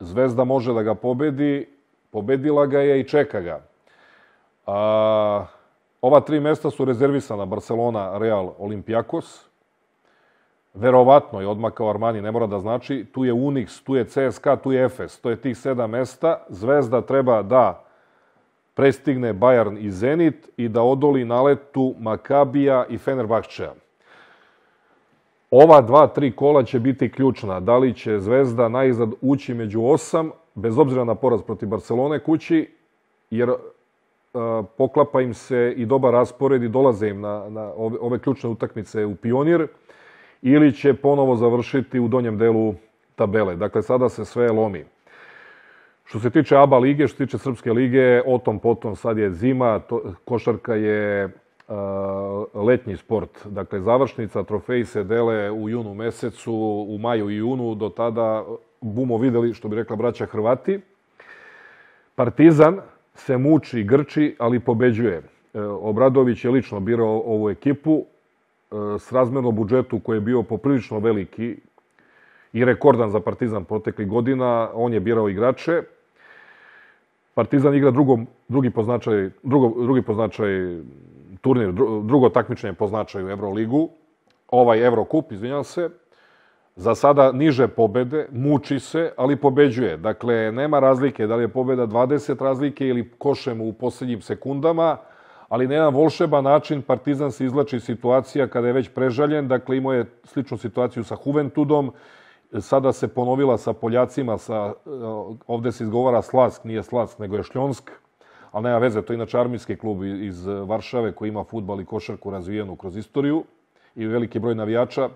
Zvezda može da ga pobedi, pobedila ga je i čeka ga. A, ova tri mesta su rezervisana Barcelona, Real, Olympiakos. Verovatno je odmakao Armani, ne mora da znači. Tu je Unix, tu je CSKA, tu je Efes. To je tih sedam mesta. Zvezda treba da prestigne Bayern i Zenit i da odoli naletu Makabija i Fenerbahčeja. Ova dva, tri kola će biti ključna. Da li će Zvezda najzad ući među osam, bez obzira na poraz protiv Barcelone kući, jer poklapa im se i dobar raspored i dolaze im na, na ove, ove ključne utakmice u Pionir, ili će ponovo završiti u donjem delu tabele. Dakle, sada se sve lomi. Što se tiče ABA lige, što se tiče Srpske lige, o tom potom sad je zima, to, košarka je uh, letnji sport. Dakle, završnica, trofeji se dele u junu mesecu, u maju i junu, do tada bumo videli, što bi rekla braća Hrvati. Partizan se muči grči, ali pobeđuje. E, Obradović je lično birao ovu ekipu e, s razmerno budžetu koji je bio poprilično veliki i rekordan za Partizan proteklih godina. On je birao igrače. Partizan igra drugo, drugi, po drugo, drugi po turnir, drugo takmičenje po značaju Euroligu. Ovaj Eurokup, izvinjam se. Za sada niže pobede, muči se, ali pobeđuje. Dakle, nema razlike da li je pobeda 20 razlike ili košem u poslednjim sekundama, ali na jedan volšeban način Partizan se izlači situacija kada je već prežaljen. Dakle, imao je sličnu situaciju sa Juventudom, sada se ponovila sa Poljacima, sa, ovde se izgovara Slask, nije Slask, nego je Šljonsk, ali nema veze, to je inače armijski klub iz Varšave koji ima futbal i košarku razvijenu kroz istoriju i veliki broj navijača.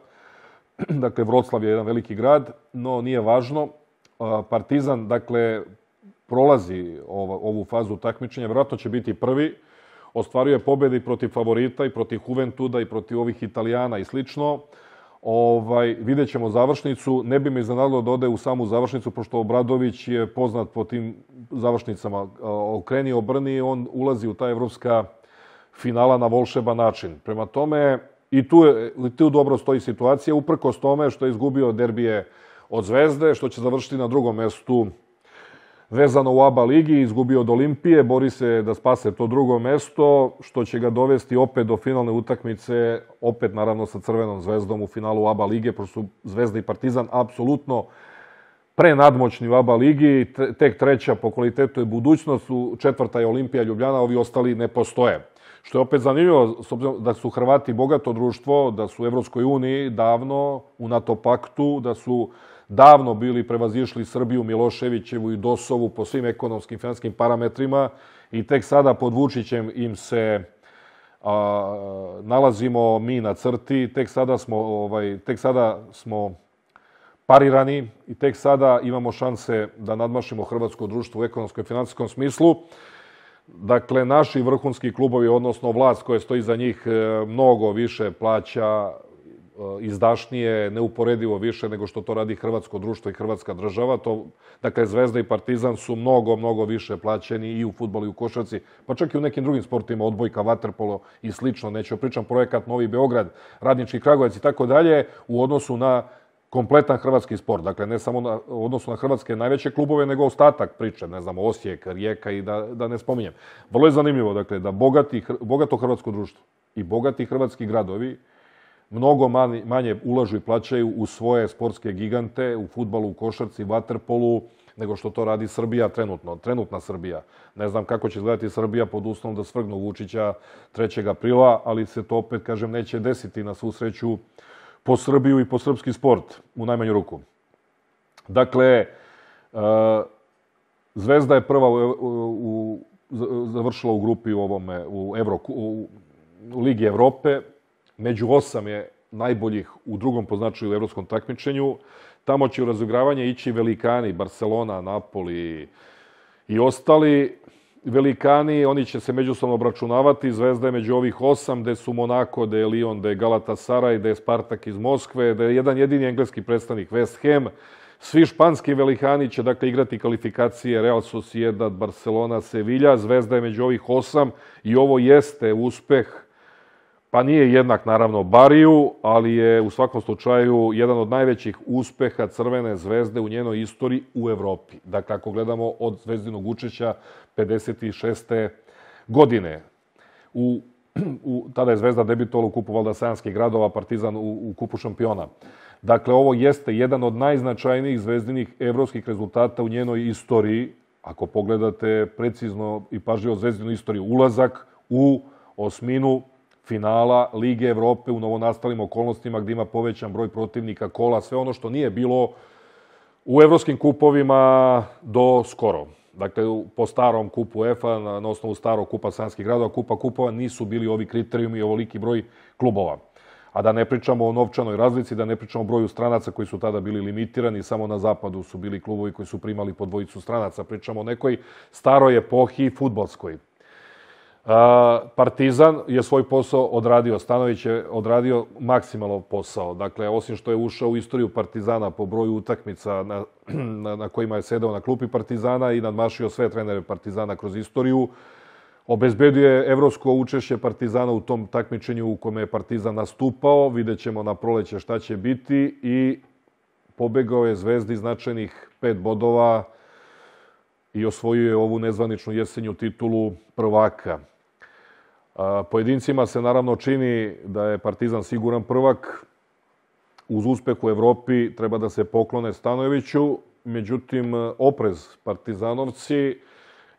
dakle, Vroclav je jedan veliki grad, no nije važno. Partizan, dakle, prolazi ovu fazu takmičenja, vjerojatno će biti prvi, ostvaruje pobede protiv favorita i protiv Juventuda i protiv ovih Italijana i slično. Ovaj, vidjet ćemo završnicu. Ne bi me iznenadilo da ode u samu završnicu, pošto Obradović je poznat po tim završnicama. Okreni, obrni, on ulazi u ta evropska finala na volšeban način. Prema tome, i tu, je, tu dobro stoji situacija, uprkos tome što je izgubio derbije od Zvezde, što će završiti na drugom mestu vezano u ABA ligi, izgubio od Olimpije, bori se da spase to drugo mesto, što će ga dovesti opet do finalne utakmice, opet naravno sa Crvenom zvezdom u finalu ABA lige, pošto su Zvezda i Partizan apsolutno prenadmoćni u ABA ligi, tek treća po kvalitetu je budućnost, četvrta je Olimpija Ljubljana, ovi ostali ne postoje. Što je opet zanimljivo, s obzirom da su Hrvati bogato društvo, da su u Evropskoj uniji davno, u NATO paktu, da su davno bili prevazišli Srbiju, Miloševićevu i Dosovu po svim ekonomskim i finanskim parametrima i tek sada pod Vučićem im se a, nalazimo mi na crti, tek sada smo, ovaj, tek sada smo parirani i tek sada imamo šanse da nadmašimo hrvatsko društvo u ekonomskom i finansijskom smislu. Dakle, naši vrhunski klubovi, odnosno vlast koja stoji za njih, e, mnogo više plaća izdašnije, neuporedivo više nego što to radi hrvatsko društvo i hrvatska država. To, dakle, Zvezda i Partizan su mnogo, mnogo više plaćeni i u futbolu i u košarci, pa čak i u nekim drugim sportima, odbojka, vaterpolo i slično. Neću pričam projekat Novi Beograd, Radnički Kragovac i tako dalje, u odnosu na kompletan hrvatski sport. Dakle, ne samo na, u odnosu na hrvatske najveće klubove, nego ostatak priče, ne znam, Osijek, Rijeka i da, da ne spominjem. Vrlo je zanimljivo, dakle, da bogati, bogato hrvatsko društvo i bogati hrvatski gradovi mnogo manje, manje ulažu i plaćaju u svoje sportske gigante, u futbalu, u košarci, vaterpolu, nego što to radi Srbija trenutno, trenutna Srbija. Ne znam kako će izgledati Srbija pod uslovom da svrgnu Vučića 3. aprila, ali se to opet, kažem, neće desiti na svu sreću po Srbiju i po srpski sport, u najmanju ruku. Dakle, Zvezda je prva u, u, u, završila u grupi u ovome, u, Evro, u, u Ligi Evrope, među osam je najboljih u drugom poznačaju u evropskom takmičenju. Tamo će u razigravanje ići velikani, Barcelona, Napoli i ostali. Velikani, oni će se međusobno obračunavati. Zvezda je među ovih osam, gde su Monako, gde je Lyon, gde je Galatasaray, gde je Spartak iz Moskve, gde je jedan jedini engleski predstavnik West Ham. Svi španski velikani će dakle igrati kvalifikacije Real Sociedad, Barcelona, Sevilla. Zvezda je među ovih osam i ovo jeste uspeh pa nije jednak naravno Bariju, ali je u svakom slučaju jedan od najvećih uspeha Crvene zvezde u njenoj istoriji u Evropi. Dakle, ako gledamo od zvezdinog učeća 56. godine. U, u, tada je Zvezda debitovala u kupu Valdasajanskih gradova, Partizan u, u kupu šampiona. Dakle, ovo jeste jedan od najznačajnijih zvezdinih evropskih rezultata u njenoj istoriji, ako pogledate precizno i pažljivo zvezdinu istoriju, ulazak u osminu finala Lige Evrope u novonastalim okolnostima gdje ima povećan broj protivnika, kola, sve ono što nije bilo u evropskim kupovima do skoro. Dakle, po starom kupu EFA, na, na osnovu starog kupa Sanskih gradova, kupa kupova, nisu bili ovi kriterijumi i ovoliki broj klubova. A da ne pričamo o novčanoj razlici, da ne pričamo o broju stranaca koji su tada bili limitirani, samo na zapadu su bili klubovi koji su primali po dvojicu stranaca. Pričamo o nekoj staroj epohi futbolskoj. Partizan je svoj posao odradio, Stanović je odradio maksimalno posao. Dakle, osim što je ušao u istoriju Partizana po broju utakmica na, na, na kojima je sedao na klupi Partizana i nadmašio sve trenere Partizana kroz istoriju, obezbedio je evropsko učešće Partizana u tom takmičenju u kome je Partizan nastupao. Vidjet ćemo na proleće šta će biti i pobegao je Zvezdi značajnih pet bodova i osvojio je ovu nezvaničnu jesenju titulu prvaka. Pojedincima se naravno čini da je Partizan siguran prvak. Uz uspeh u Evropi treba da se poklone Stanojeviću. Međutim, oprez Partizanovci,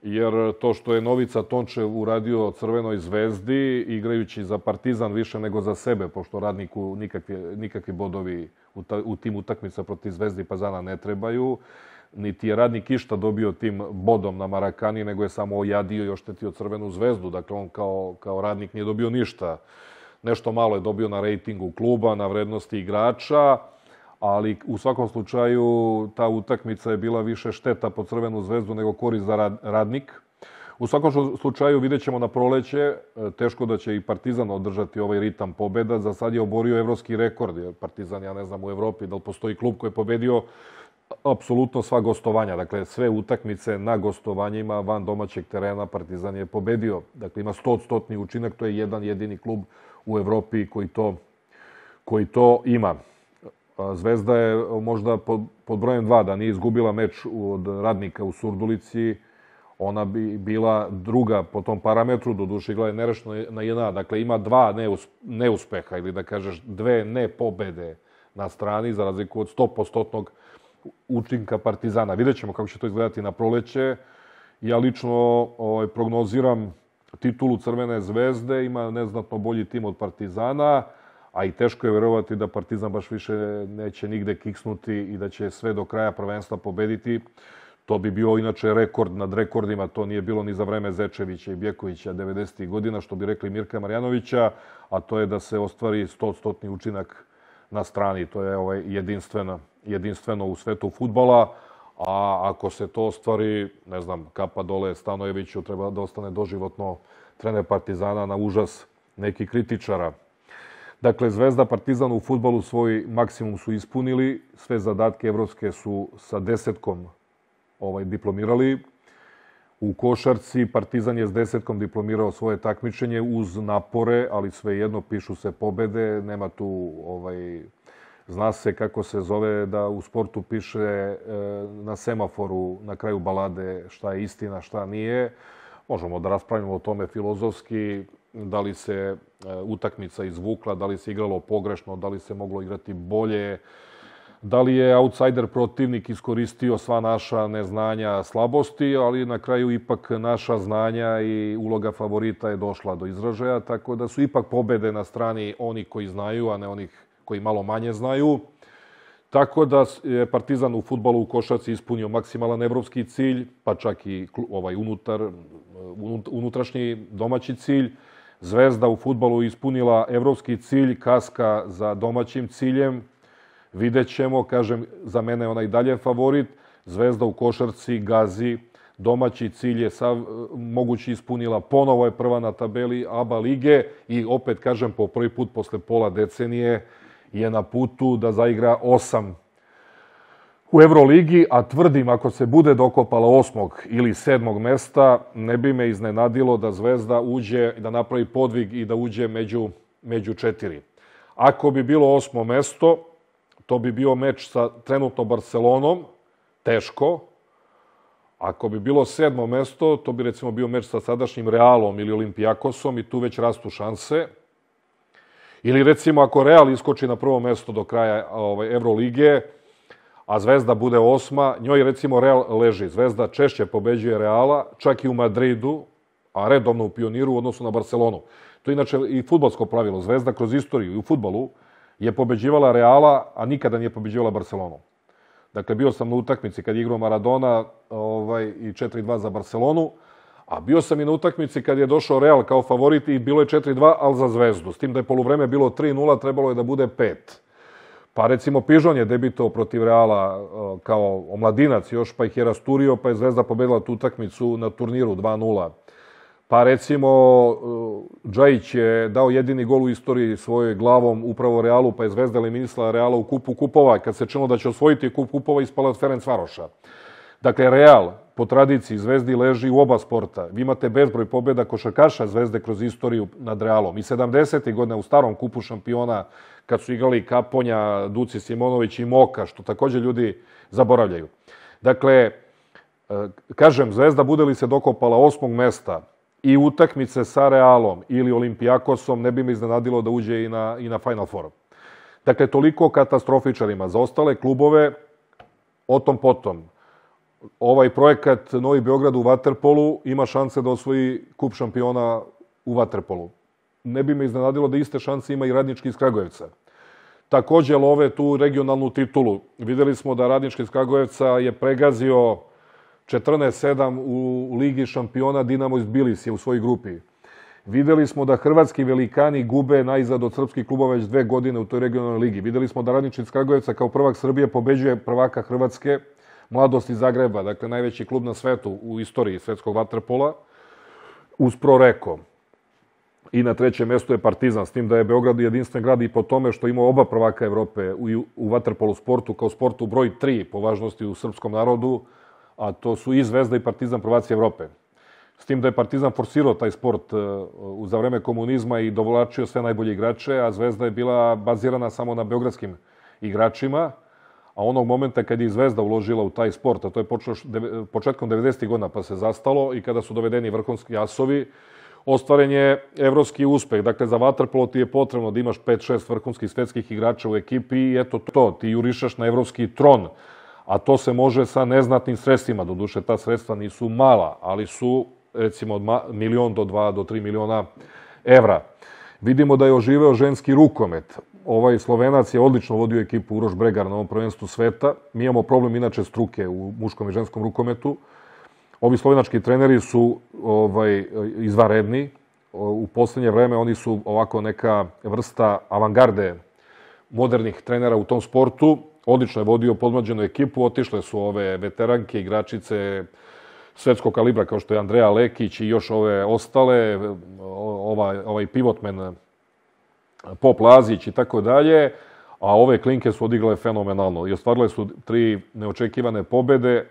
jer to što je Novica Tončev uradio Crvenoj zvezdi, igrajući za Partizan više nego za sebe, pošto radniku nikakvi, nikakvi bodovi u, ta, u tim utakmica protiv Zvezdi Pazana ne trebaju, niti je radnik išta dobio tim bodom na Marakani, nego je samo ojadio i oštetio Crvenu zvezdu. Dakle, on kao, kao radnik nije dobio ništa. Nešto malo je dobio na rejtingu kluba, na vrednosti igrača, ali u svakom slučaju ta utakmica je bila više šteta po Crvenu zvezdu nego korist za rad, radnik. U svakom slučaju vidjet ćemo na proleće, e, teško da će i Partizan održati ovaj ritam pobeda. Za sad je oborio evropski rekord, jer Partizan, ja ne znam, u Evropi da li postoji klub koji je pobedio apsolutno sva gostovanja. Dakle, sve utakmice na gostovanjima van domaćeg terena Partizan je pobedio. Dakle, ima 100-stotni učinak, to je jedan jedini klub u Evropi koji to, koji to ima. Zvezda je možda pod, pod brojem dva, da nije izgubila meč od radnika u Surdulici, ona bi bila druga po tom parametru, do duše je nerešno na jedna. Dakle, ima dva neus, neuspeha ili da kažeš dve ne pobede na strani, za razliku od 100% učinka Partizana. Vidjet ćemo kako će to izgledati na proleće. Ja lično ovaj, prognoziram titulu Crvene zvezde, ima neznatno bolji tim od Partizana, a i teško je verovati da Partizan baš više neće nigde kiksnuti i da će sve do kraja prvenstva pobediti. To bi bio inače rekord nad rekordima, to nije bilo ni za vreme Zečevića i Bjekovića 90. godina, što bi rekli Mirka Marjanovića, a to je da se ostvari 100-stotni učinak na strani. To je ovaj jedinstveno, jedinstveno u svetu futbala, a ako se to ostvari, ne znam, kapa dole Stanojeviću, treba da ostane doživotno trener Partizana na užas neki kritičara. Dakle, Zvezda Partizan u futbolu svoj maksimum su ispunili, sve zadatke evropske su sa desetkom ovaj, diplomirali. U košarci Partizan je s desetkom diplomirao svoje takmičenje uz napore, ali svejedno pišu se pobede, nema tu ovaj, zna se kako se zove da u sportu piše e, na semaforu na kraju balade šta je istina, šta nije. Možemo da raspravimo o tome filozofski, da li se e, utakmica izvukla, da li se igralo pogrešno, da li se moglo igrati bolje, da li je outsider protivnik iskoristio sva naša neznanja, slabosti, ali na kraju ipak naša znanja i uloga favorita je došla do izražaja, tako da su ipak pobede na strani oni koji znaju, a ne onih koji malo manje znaju. Tako da je Partizan u futbolu u košarci ispunio maksimalan evropski cilj, pa čak i ovaj unutar, unutrašnji domaći cilj. Zvezda u futbolu ispunila evropski cilj, kaska za domaćim ciljem, Vidjet ćemo, kažem, za mene je onaj dalje favorit. Zvezda u košarci gazi, domaći cilj je sav, mogući ispunila, ponovo je prva na tabeli ABA lige i opet, kažem, po prvi put posle pola decenije je na putu da zaigra osam u Euroligi, a tvrdim ako se bude dokopala osmog ili sedmog mesta, ne bi me iznenadilo da Zvezda uđe, da napravi podvig i da uđe među, među četiri. Ako bi bilo osmo mesto, to bi bio meč sa trenutno Barcelonom, teško. Ako bi bilo sedmo mesto, to bi recimo bio meč sa sadašnjim Realom ili Olimpijakosom i tu već rastu šanse. Ili recimo ako Real iskoči na prvo mesto do kraja ovaj, Evrolige, a Zvezda bude osma, njoj recimo Real leži. Zvezda češće pobeđuje Reala, čak i u Madridu, a redovno u pioniru u odnosu na Barcelonu. To je inače i futbolsko pravilo. Zvezda kroz istoriju i u futbolu je pobeđivala Reala, a nikada nije pobeđivala Barcelonu. Dakle, bio sam na utakmici kad je igrao Maradona ovaj, i 4-2 za Barcelonu, a bio sam i na utakmici kad je došao Real kao favorit i bilo je 4-2, ali za Zvezdu. S tim da je polovreme bilo 3-0, trebalo je da bude 5. Pa recimo Pižon je debitao protiv Reala uh, kao omladinac još, pa ih je rasturio, pa je Zvezda pobedila tu utakmicu na turniru 2-0. Pa recimo uh, Džajić je dao jedini gol u istoriji svojoj glavom upravo Realu, pa je Zvezda eliminisala Reala u kupu kupova. Kad se činilo da će osvojiti kup kupova, ispala od Ferenc Varoša. Dakle, Real, po tradiciji, Zvezdi leži u oba sporta. Vi imate bezbroj pobjeda košarkaša Zvezde kroz istoriju nad Realom. I 70. godina u starom kupu šampiona, kad su igrali Kaponja, Duci Simonović i Moka, što takođe ljudi zaboravljaju. Dakle, e, kažem, Zvezda bude li se dokopala osmog mesta i utakmice sa Realom ili Olimpijakosom, ne bi me iznenadilo da uđe i na, i na Final Four. Dakle, toliko katastrofičarima. Za ostale klubove, o tom potom ovaj projekat Novi Beograd u Waterpolu ima šanse da osvoji kup šampiona u Waterpolu. Ne bi me iznenadilo da iste šanse ima i Radnički iz Kragujevca. Takođe love tu regionalnu titulu. Videli smo da Radnički iz Kragujevca je pregazio 14-7 u Ligi šampiona Dinamo iz Bilisije u svojoj grupi. Videli smo da hrvatski velikani gube najzad od srpskih klubova već dve godine u toj regionalnoj ligi. Videli smo da Radnički iz Kragujevca kao prvak Srbije pobeđuje prvaka Hrvatske Mladost iz Zagreba, dakle najveći klub na svetu u istoriji svetskog vaterpola, uz Proreko. I na trećem mestu je Partizan, s tim da je Beograd jedinstven grad i po tome što ima oba prvaka Evrope u, u vaterpolu sportu, kao sportu broj 3 po važnosti u srpskom narodu, a to su i Zvezda i Partizan prvaci Evrope. S tim da je Partizan forsirao taj sport uh, za vreme komunizma i dovlačio sve najbolje igrače, a Zvezda je bila bazirana samo na beogradskim igračima, a onog momenta kad je Zvezda uložila u taj sport, a to je počelo početkom 90. godina pa se zastalo i kada su dovedeni vrhunski asovi, ostvaren je evropski uspeh. Dakle, za vaterpolo ti je potrebno da imaš 5-6 vrhunskih svetskih igrača u ekipi i eto to, ti jurišaš na evropski tron. A to se može sa neznatnim sredstvima. Doduše, ta sredstva nisu mala, ali su recimo od milion do 2 do 3 miliona evra. Vidimo da je oživeo ženski rukomet ovaj Slovenac je odlično vodio ekipu Uroš Bregar na ovom prvenstvu sveta. Mi imamo problem inače struke u muškom i ženskom rukometu. Ovi slovenački treneri su ovaj izvaredni. U poslednje vreme oni su ovako neka vrsta avangarde modernih trenera u tom sportu. Odlično je vodio podmlađenu ekipu, otišle su ove veteranke, igračice svetskog kalibra kao što je Andreja Lekić i još ove ostale, ovaj, ovaj pivotmen Pop Lazić i tako dalje, a ove klinke su odigrale fenomenalno i ostvarile su tri neočekivane pobede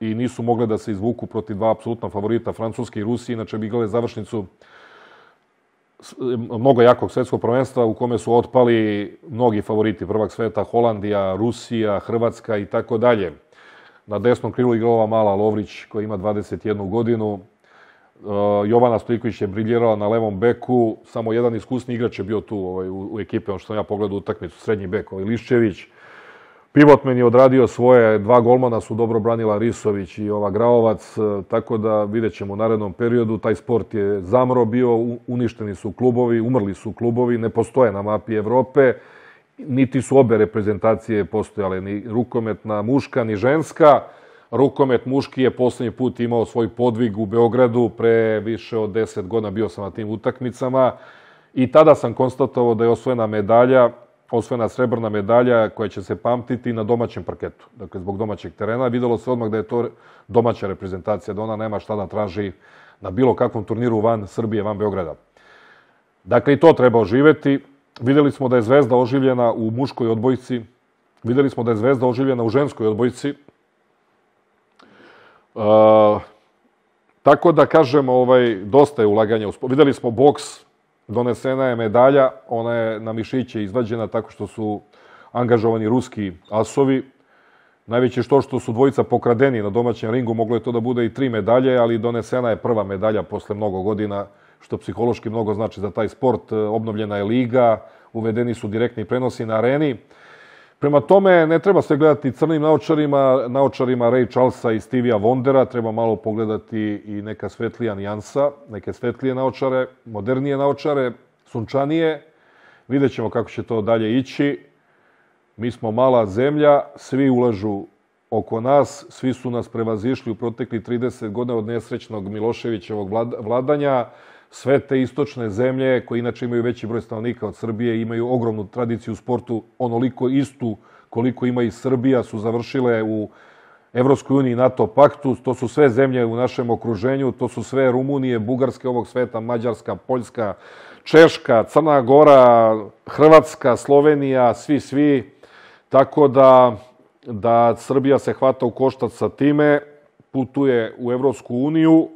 i nisu mogle da se izvuku protiv dva apsolutna favorita, Francuske i Rusije, inače bi igrale završnicu mnogo jakog svetskog prvenstva u kome su otpali mnogi favoriti prvak sveta, Holandija, Rusija, Hrvatska i tako dalje. Na desnom krilu igrala mala Lovrić koja ima 21 godinu, Jovana Stojković je briljirala na levom beku, samo jedan iskusni igrač je bio tu ovaj, u, u ekipe, on što sam ja pogledao utakmicu, srednji bek, ovaj Liščević. Pivotmen je odradio svoje, dva golmana su dobro branila Risović i ova Graovac, uh, tako da vidjet ćemo u narednom periodu. Taj sport je zamro bio, uništeni su klubovi, umrli su klubovi, ne postoje na mapi Evrope, niti su obe reprezentacije postojale, ni rukometna muška, ni ženska. Rukomet muški je poslednji put imao svoj podvig u Beogradu pre više od 10 godina, bio sam na tim utakmicama i tada sam konstatovao da je osvojena medalja, osvojena srebrna medalja koja će se pamtiti na domaćem parketu, dakle zbog domaćeg terena. Videlo se odmah da je to domaća reprezentacija, da ona nema šta da traži na bilo kakvom turniru van Srbije, van Beograda. Dakle, i to treba oživeti. Videli smo da je Zvezda oživljena u muškoj odbojci, videli smo da je Zvezda oživljena u ženskoj odbojci, tako da kažem, ovaj, dosta je ulaganja. Videli smo boks, donesena je medalja, ona je na mišiće izvađena tako što su angažovani ruski asovi. Najveće što što su dvojica pokradeni na domaćem ringu, moglo je to da bude i tri medalje, ali donesena je prva medalja posle mnogo godina, što psihološki mnogo znači za taj sport. Obnovljena je liga, uvedeni su direktni prenosi na areni. Prema tome, ne treba se gledati crnim naočarima, naočarima Ray Charlesa i Stevia Wondera, treba malo pogledati i neka svetlija nijansa, neke svetlije naočare, modernije naočare, sunčanije. Vidjet ćemo kako će to dalje ići. Mi smo mala zemlja, svi ulažu oko nas, svi su nas prevazišli u protekli 30 godina od nesrećnog Miloševićevog vladanja. Sve te istočne zemlje, koje inače imaju veći broj stanovnika od Srbije, imaju ogromnu tradiciju u sportu, onoliko istu koliko ima i Srbija, su završile u Evropskoj uniji NATO paktu. To su sve zemlje u našem okruženju, to su sve Rumunije, Bugarske ovog sveta, Mađarska, Poljska, Češka, Crna Gora, Hrvatska, Slovenija, svi, svi. Tako da, da Srbija se hvata u koštac sa time, putuje u Evropsku uniju,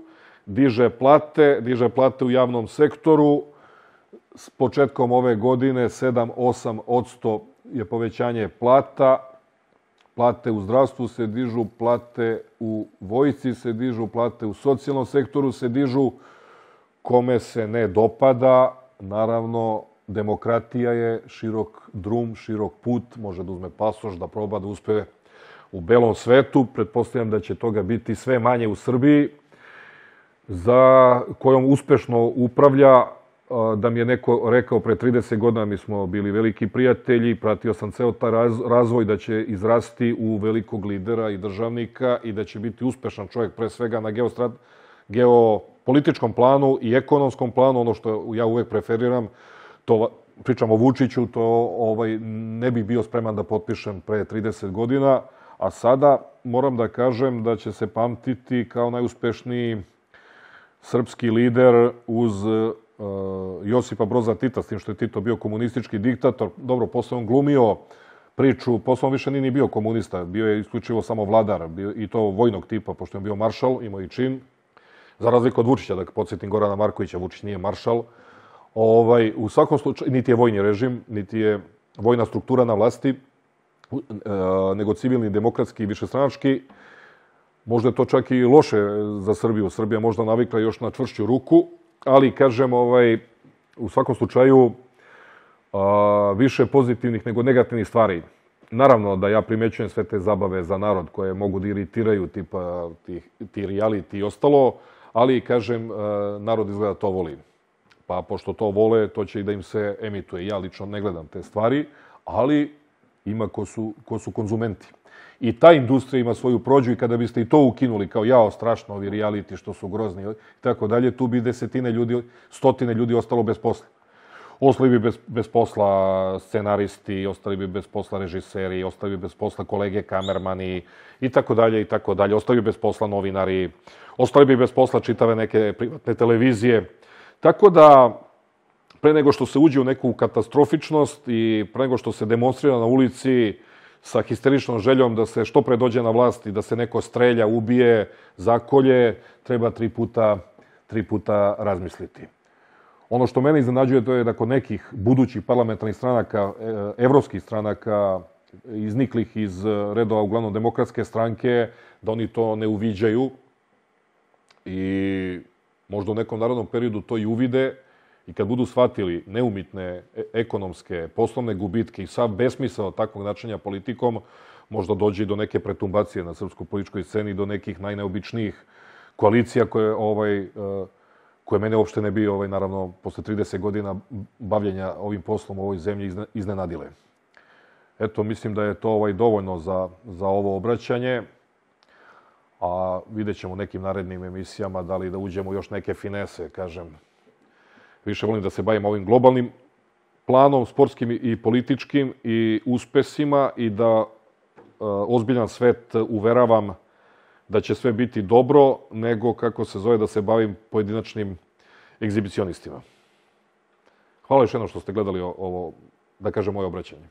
diže plate, diže plate u javnom sektoru. S početkom ove godine 7-8 odsto je povećanje plata. Plate u zdravstvu se dižu, plate u vojci se dižu, plate u socijalnom sektoru se dižu. Kome se ne dopada, naravno, demokratija je širok drum, širok put, može da uzme pasoš, da proba da uspe u belom svetu. Pretpostavljam da će toga biti sve manje u Srbiji, za kojom uspešno upravlja da mi je neko rekao pre 30 godina, mi smo bili veliki prijatelji, pratio sam ceo taj razvoj da će izrasti u velikog lidera i državnika i da će biti uspešan čovjek pre svega na geostrat, geopolitičkom planu i ekonomskom planu, ono što ja uvek preferiram, to pričam o Vučiću, to ovaj, ne bi bio spreman da potpišem pre 30 godina, a sada moram da kažem da će se pamtiti kao najuspešniji srpski lider uz uh, Josipa Broza Tita, s tim što je Tito bio komunistički diktator. Dobro, posle on glumio priču, posle on više nije ni bio komunista, bio je isključivo samo vladar, bio, i to vojnog tipa, pošto je bio maršal, imao i čin. Za razliku od Vučića, da podsjetim Gorana Markovića, Vučić nije maršal. Ovaj, u svakom slučaju, niti je vojni režim, niti je vojna struktura na vlasti, uh, nego civilni, demokratski i višestranački. Možda je to čak i loše za Srbiju. Srbija možda navikla još na čvršću ruku, ali kažem, ovaj, u svakom slučaju, a, više pozitivnih nego negativnih stvari. Naravno da ja primećujem sve te zabave za narod koje mogu da iritiraju, tipa ti, ti reality i ostalo, ali, kažem, narod izgleda to voli. Pa pošto to vole, to će i da im se emituje. Ja lično ne gledam te stvari, ali ima ko su, ko su konzumenti i ta industrija ima svoju prođu i kada biste i to ukinuli kao jao strašno ovi reality što su grozni i tako dalje, tu bi desetine ljudi, stotine ljudi ostalo bez posla. Ostali bi bez, bez posla scenaristi, ostali bi bez posla režiseri, ostali bi bez posla kolege kamermani i tako dalje i tako dalje. Ostali bi bez posla novinari, ostali bi bez posla čitave neke privatne televizije. Tako da, pre nego što se uđe u neku katastrofičnost i pre nego što se demonstrira na ulici, sa histeričnom željom da se što pre dođe na vlast i da se neko strelja, ubije, zakolje, treba tri puta, tri puta razmisliti. Ono što mene iznenađuje to je da kod nekih budućih parlamentarnih stranaka, e, evropskih stranaka, izniklih iz redova uglavnom demokratske stranke, da oni to ne uviđaju i možda u nekom narodnom periodu to i uvide, I kad budu shvatili neumitne e, ekonomske, poslovne gubitke i sav besmisao takvog načinja politikom, možda dođe i do neke pretumbacije na srpskoj političkoj sceni, do nekih najneobičnijih koalicija koje, ovaj, e, koje mene uopšte ne bi, ovaj, naravno, posle 30 godina bavljenja ovim poslom u ovoj zemlji iznenadile. Eto, mislim da je to ovaj dovoljno za, za ovo obraćanje, a vidjet ćemo nekim narednim emisijama da li da uđemo još neke finese, kažem, Više volim da se bavim ovim globalnim planom, sportskim i političkim i uspesima i da uh, ozbiljan svet uveravam da će sve biti dobro, nego, kako se zove, da se bavim pojedinačnim egzibicionistima. Hvala još jednom što ste gledali ovo, da kažem, moje obraćanje.